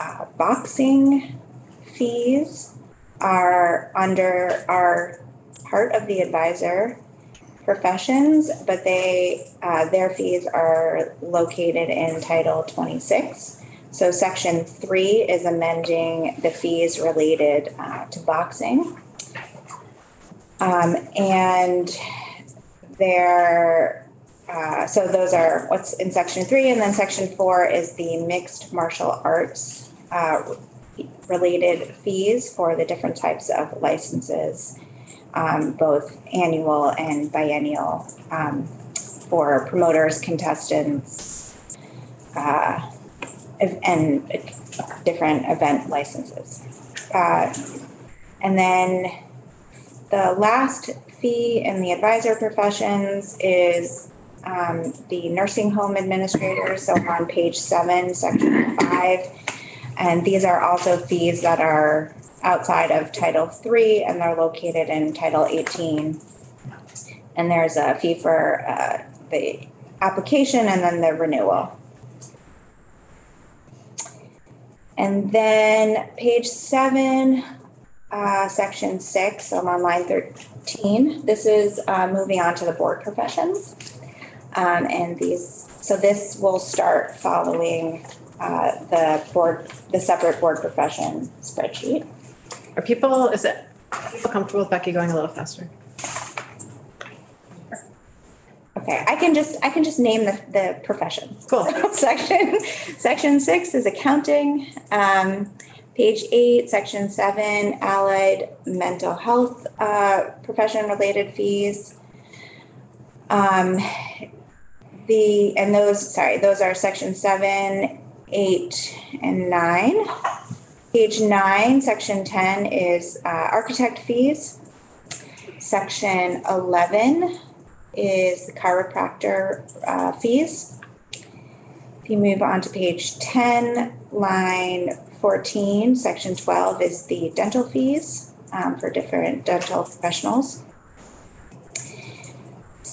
uh, boxing fees are under, our part of the advisor professions, but they, uh, their fees are located in Title twenty-six. So section three is amending the fees related, uh, to boxing. Um, and there, uh, so those are what's in section three, and then section four is the mixed martial arts, uh, related fees for the different types of licenses, um, both annual and biennial, um, for promoters, contestants, uh, and different event licenses. Uh, and then the last fee in the advisor professions is um, the nursing home administrators, so on page seven, section five. And these are also fees that are outside of Title III and they're located in Title 18. And there's a fee for uh, the application and then the renewal. And then page seven, uh, section six, I'm on line thirteen. This is uh, moving on to the board professions. Um, And these, so this will start following uh, the board, the separate board profession spreadsheet. Are people, is it, people comfortable with Becky going a little faster? Okay, I can just, I can just name the, the professions. Cool. *laughs* Section, section six is accounting. Um, page eight, section seven, allied mental health, uh, profession-related fees. Um, the, and those, sorry, those are section seven, eight, and nine. Page nine, section ten is, uh, architect fees. Section eleven is the chiropractor uh, fees. If you move on to page 10, line 14, section 12 is the dental fees um, for different dental professionals.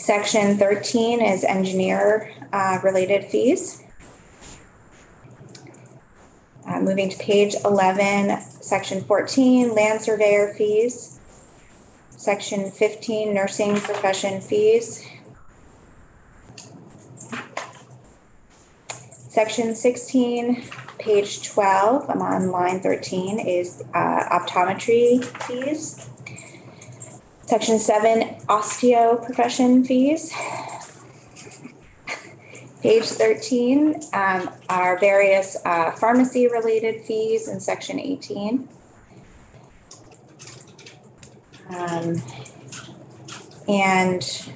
Section 13 is engineer uh, related fees. Uh, Moving to page 11, section 14, land surveyor fees. Section fifteen, nursing profession fees. Section sixteen, page twelve, I'm on line thirteen, is uh, optometry fees. Section seven, osteo profession fees. Page thirteen um, are various uh, pharmacy-related fees in section eighteen. Um, and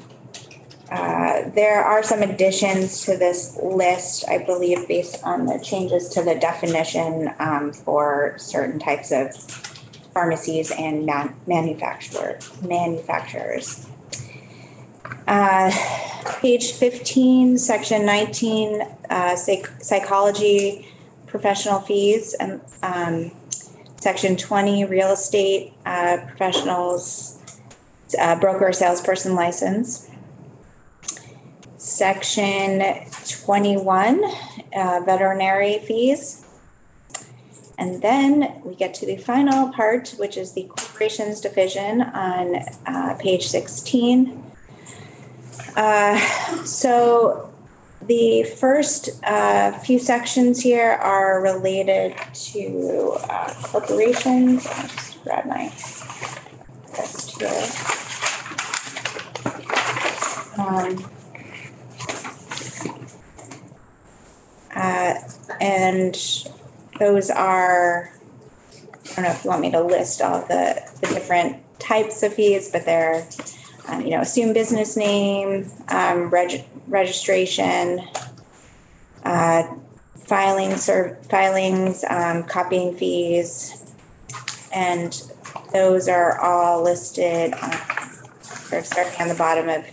uh, there are some additions to this list, I believe, based on the changes to the definition um, for certain types of pharmacies and man- manufacturer, manufacturers. Uh, Page 15, section 19, uh, psych- psychology professional fees and um, Section 20, real estate uh, professionals, uh, broker, salesperson license. Section 21, uh, veterinary fees. And then we get to the final part, which is the corporations division on uh, page 16. Uh, So the first uh, few sections here are related to uh, corporations. I'll just grab my list here. Um, uh, And those are, I don't know if you want me to list all the, the different types of fees, but they're, um, you know, assume business name, um, reg- registration, uh, filing, ser- filings, um, copying fees. And those are all listed, on- sort of starting on the bottom of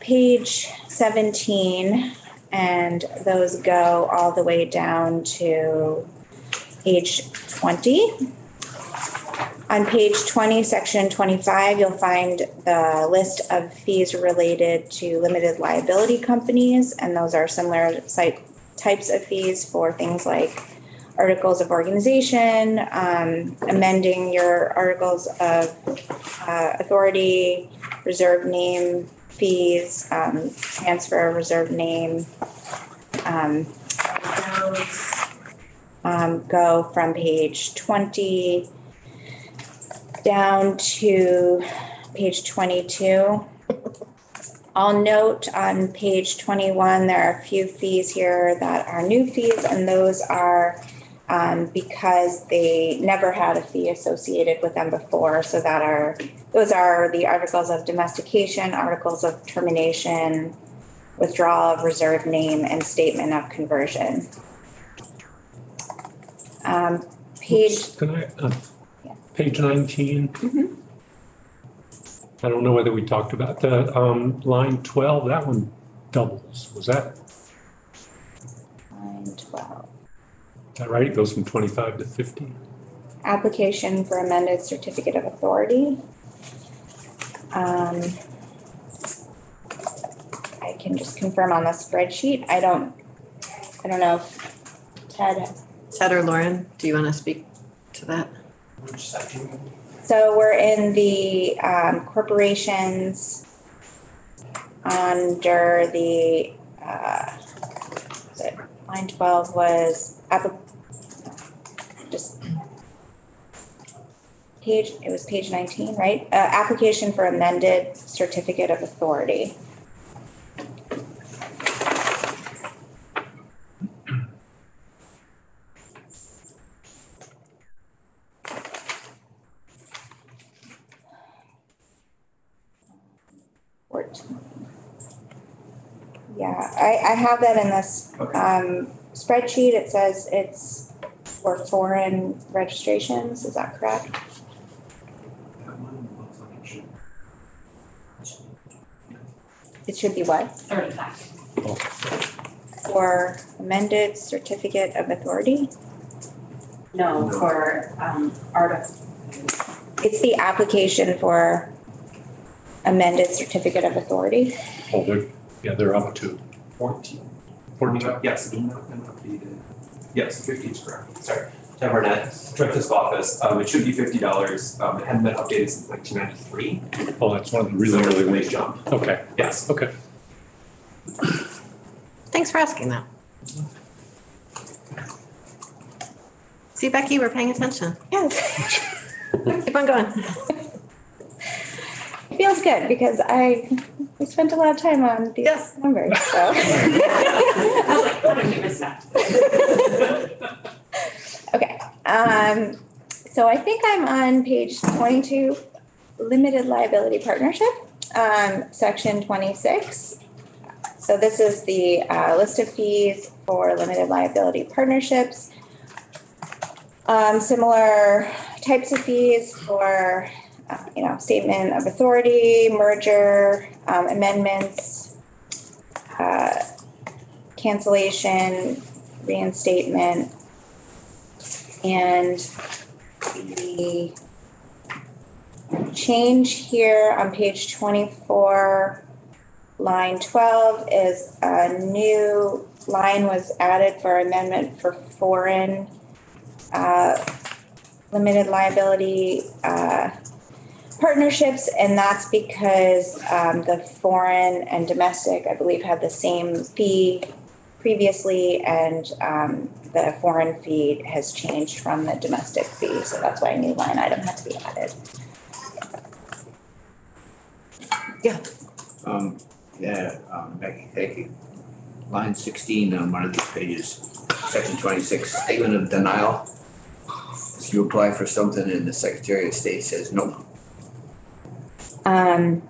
page seventeen. And those go all the way down to page twenty. On page twenty, section twenty-five, you'll find the list of fees related to limited liability companies, and those are similar site types of fees for things like articles of organization, um, amending your articles of uh, authority, reserve name fees, um, transfer reserve name. Um, those, um, go from page twenty down to page twenty-two. I'll note on page twenty-one, there are a few fees here that are new fees, and those are um, because they never had a fee associated with them before, so that are, those are the articles of domestication, articles of termination, withdrawal of reserve name, and statement of conversion. Um, page, Can I, uh, page nineteen? mm-hmm. I don't know whether we talked about the, um, line twelve, that one doubles, was that, line twelve. is that right? It goes from twenty-five to fifty? application for amended certificate of authority. Um, I can just confirm on the spreadsheet. I don't, I don't know if Ted, Ted or Lauren, do you want to speak to that? so we're in the um, corporations under the, uh, line twelve was app, page, it was page nineteen, right? Uh, application for amended certificate of authority. Yeah, I, I have that in this, um, spreadsheet. It says it's for foreign registrations. Is that correct? It should be what? Thirty-five. For amended certificate of authority? No, for, um, article, It's the application for amended certificate of authority. Oh, they're, yeah, they're up to Fourteen. fourteen. Yes, yes, fifteen is correct, sorry. Ted Barnett, Director Office, um, it should be fifty dollars, um, it hadn't been updated since nineteen ninety-three. Oh, that's one of the really, really big weak. jump, Okay, yes. okay. Thanks for asking that. See, Becky, we're paying attention. Yes. *laughs* Keep on going. Feels good because I, we spent a lot of time on these numbers, so. *laughs* *laughs* what have you missed that? Okay, um, so I think I'm on page twenty-two, limited liability partnership, um, section twenty-six. So this is the, uh, list of fees for limited liability partnerships. Um, similar types of fees for, uh, you know, statement of authority, merger, um, amendments, uh, cancellation, reinstatement, and the change here on page twenty-four, line twelve is a new line was added for amendment for foreign uh, limited liability uh, partnerships, and that's because um, the foreign and domestic, I believe, had the same fee previously, and um, the foreign fee has changed from the domestic fee, so that's why a new line item had to be added. Yeah. Um, yeah, um, Becky, thank you. Line sixteen on one of these pages, section twenty-six, statement of denial. If you apply for something and the Secretary of State says no, Um,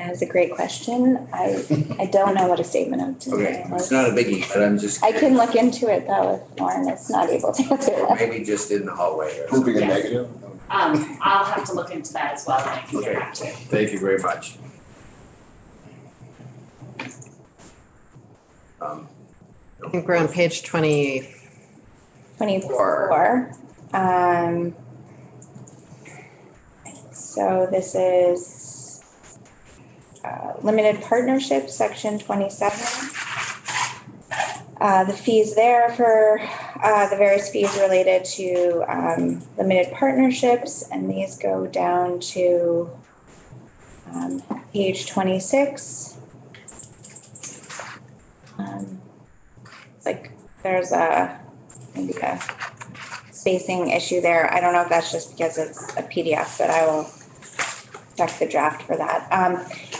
that is a great question. I, I don't know what a statement of okay, denial it's is. not a biggie, but I'm just. I can look into it though if Lauren is not able to answer that. Maybe just in the hallway or Proving a Yes. negative? Um, I'll have to look into that as well, and I can get back to you. Thank you very much. Um, I think we're on page twenty. Twenty-four. Um, so this is uh, limited partnership, section twenty-seven. Uh, the fees there for, uh, the various fees related to, um, limited partnerships, and these go down to um, page twenty-six. Um, it's like, there's a, maybe a spacing issue there. I don't know if that's just because it's a PDF, but I will check the draft for that.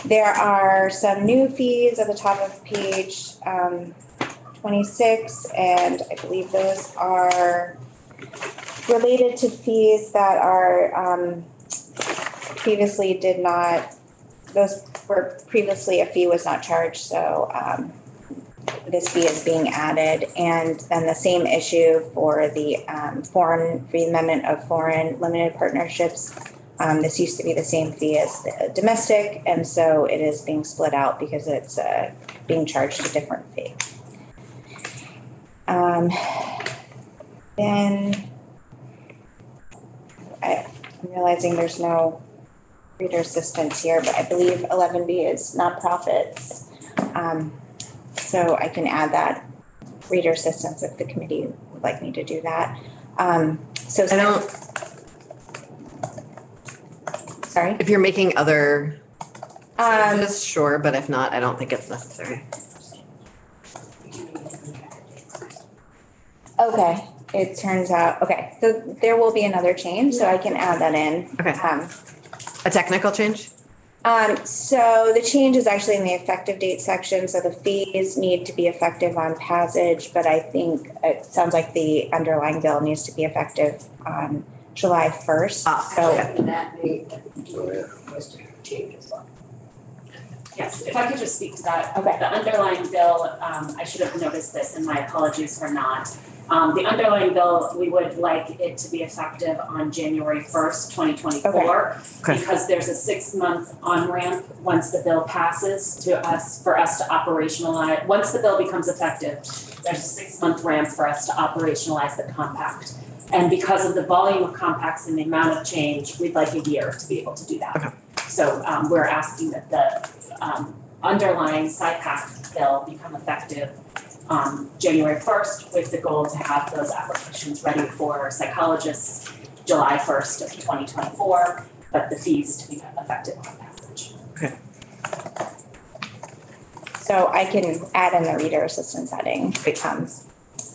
There are some new fees at the top of page, um, twenty-six, and I believe those are related to fees that are, um, previously did not, those were previously a fee was not charged, so, um, this fee is being added, and then the same issue for the um foreign, for the amendment of foreign limited partnerships. Um, this used to be the same fee as the domestic, and so it is being split out because it's uh being charged a different fee. Um, then I'm realizing there's no reader assistance here, but I believe eleven B is nonprofits. Um, so I can add that reader assistance if the committee would like me to do that. Um, so. I don't, Sorry? if you're making other Um, changes, sure, but if not, I don't think it's necessary. Okay, it turns out, okay, so there will be another change, so I can add that in. Okay. Um, A technical change? Um, so the change is actually in the effective date section, so the fees need to be effective on passage, but I think it sounds like the underlying bill needs to be effective on July first, Ah, so. That may, Oh, yeah. changes. Yes, if I could just speak to that. Okay. The underlying bill, um, I should have noticed this and my apologies for not. Um, the underlying bill, we would like it to be effective on January first, twenty twenty-four. Okay. Because there's a six-month on-ramp once the bill passes to us, for us to operationalize, once the bill becomes effective, there's a six-month ramp for us to operationalize the compact. And because of the volume of compacts and the amount of change, we'd like a year to be able to do that. So um we're asking that the um underlying PSYPACT bill become effective um January first with the goal to have those applications ready for psychologists July first of twenty twenty-four, but the fees to be effective on passage. Okay. So I can add in the reader assistance heading, um,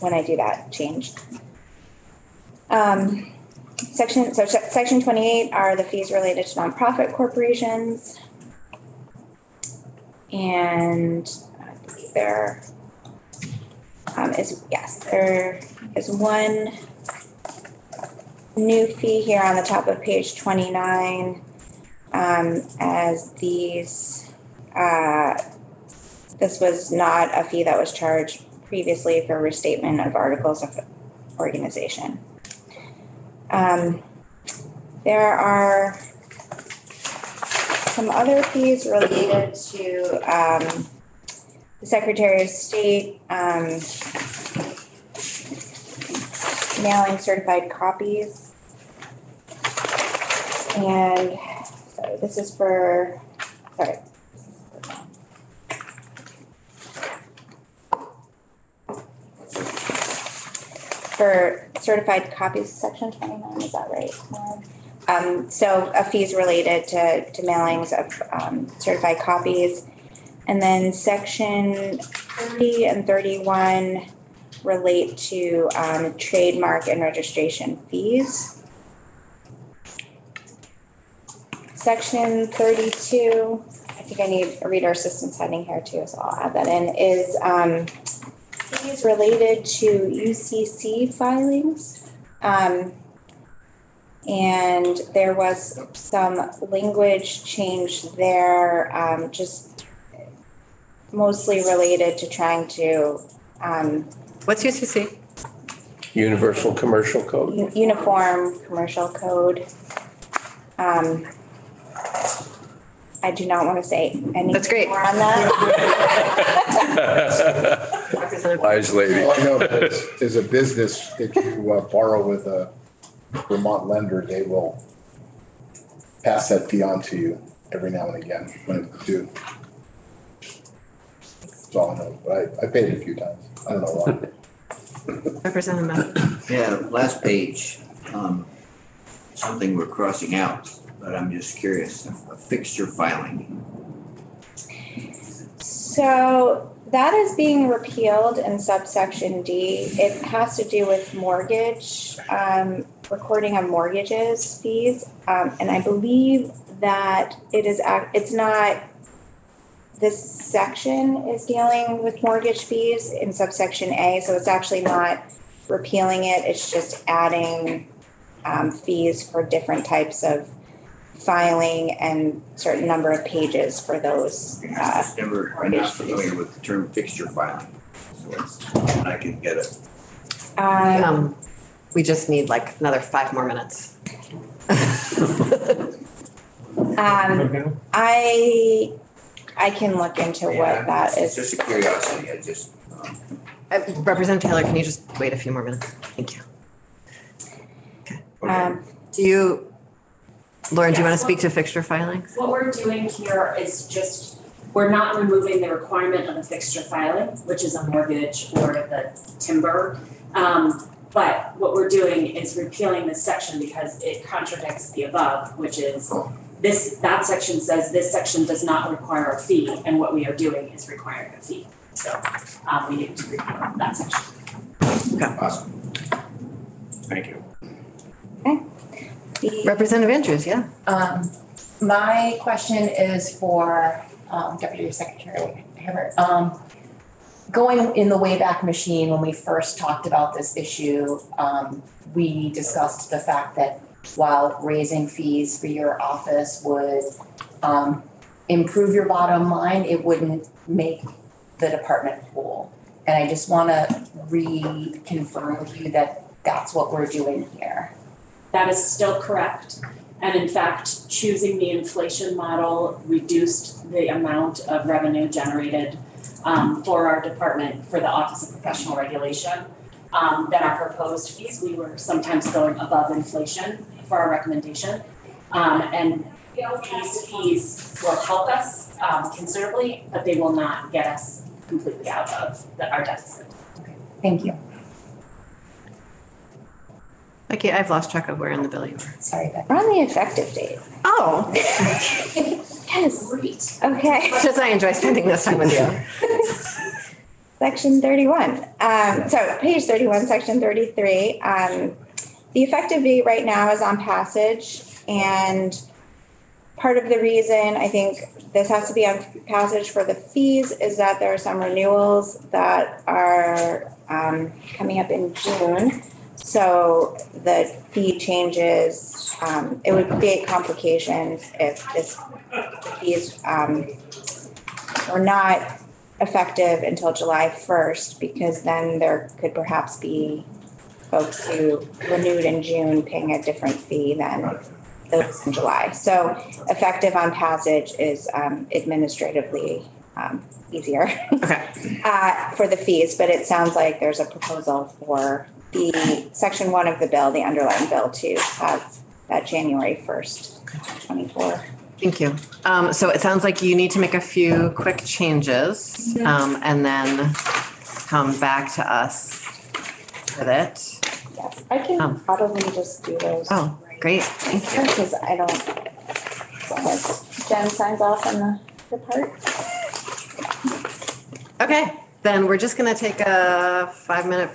when I do that change. Um, section, so se- section twenty-eight are the fees related to nonprofit corporations. And there um, is, yes, there is one new fee here on the top of page twenty-nine. Um, as these, uh, this was not a fee that was charged previously for restatement of articles of organization. Um, there are some other fees related to, um, the Secretary of State, um, mailing certified copies. And, sorry, this is for, sorry, for certified copies, section twenty-nine, is that right? Um, so a fees related to, to mailings of, um, certified copies. And then section thirty and thirty-one relate to, um, trademark and registration fees. Section thirty-two, I think I need a reader assistance heading here too, so I'll add that in, is, um, fees related to UCC filings. Um, and there was some language change there, um, just mostly related to trying to, um, What's UCC? Universal Commercial Code. u- uniform commercial code. Um, I do not want to say anything That's great. more on that. *laughs* *laughs* Representative Wise lady. All I know is, is a business, if you uh, borrow with a Vermont lender, they will pass that fee on to you every now and again when it's due. That's all I know, but I, I paid it a few times. I don't know why. Representative Miller. Yeah, last page, um, something we're crossing out, but I'm just curious, a fixture filing. So that is being repealed in subsection D. It has to do with mortgage, um, recording of mortgages fees. Um, and I believe that it is, it's not, this section is dealing with mortgage fees in subsection A, so it's actually not repealing it, it's just adding um, fees for different types of filing and certain number of pages for those, uh, I've Never, I'm not familiar with the term fixture filing. So it's, I can get it. um, Um, we just need like another five more minutes. Um, I, I can look into Yeah, what that It's is. just a curiosity, I just, um, Uh, Representative Taylor, can you just wait a few more minutes? Thank you. Um, Do you, Lauren, do you want to speak to fixture filings? What we're doing here is just, we're not removing the requirement of a fixture filing, which is a mortgage or the timber. Um, but what we're doing is repealing this section because it contradicts the above, which is this, that section says this section does not require a fee, and what we are doing is requiring a fee. So, um, we need to repeal that section. Okay. Awesome. Thank you. Representative Andrews, yeah. Um, my question is for, um, Deputy Secretary Hibbert. Um, going in the Wayback Machine, when we first talked about this issue, um, we discussed the fact that while raising fees for your office would, um, improve your bottom line, it wouldn't make the department whole. And I just wanna reconfirm with you that that's what we're doing here. That is still correct. And in fact, choosing the inflation model reduced the amount of revenue generated um, for our department for the Office of Professional Regulation. Um, than our proposed fees, we were sometimes going above inflation for our recommendation. Um, and these fees will help us um, considerably, but they will not get us completely out of the, our deficit. Thank you. Becky, I've lost track of where in the bill you are. Sorry, Becky. We're on the effective date. Oh, *laughs* Yes, Great. okay. *laughs* just I enjoy spending this time with you. *laughs* Section thirty-one, um, so page thirty-one, section thirty-three, um, the effective date right now is on passage and part of the reason I think this has to be on passage for the fees is that there are some renewals that are, um, coming up in June. So the fee changes, um, it would create complications if this, the fees, um, were not effective until July first, because then there could perhaps be folks who renewed in June paying a different fee than those in July. So effective on passage is um, administratively um, easier Okay, *laughs* uh, for the fees, but it sounds like there's a proposal for the section one of the bill, the underlying bill to have that January first, twenty-four. thank you. Um, so it sounds like you need to make a few quick changes, um, and then come back to us with it. Yes, I can probably just do those. Oh, great, thank you. Because I don't, Jen signs off on the, the part. Okay, then we're just gonna take a five-minute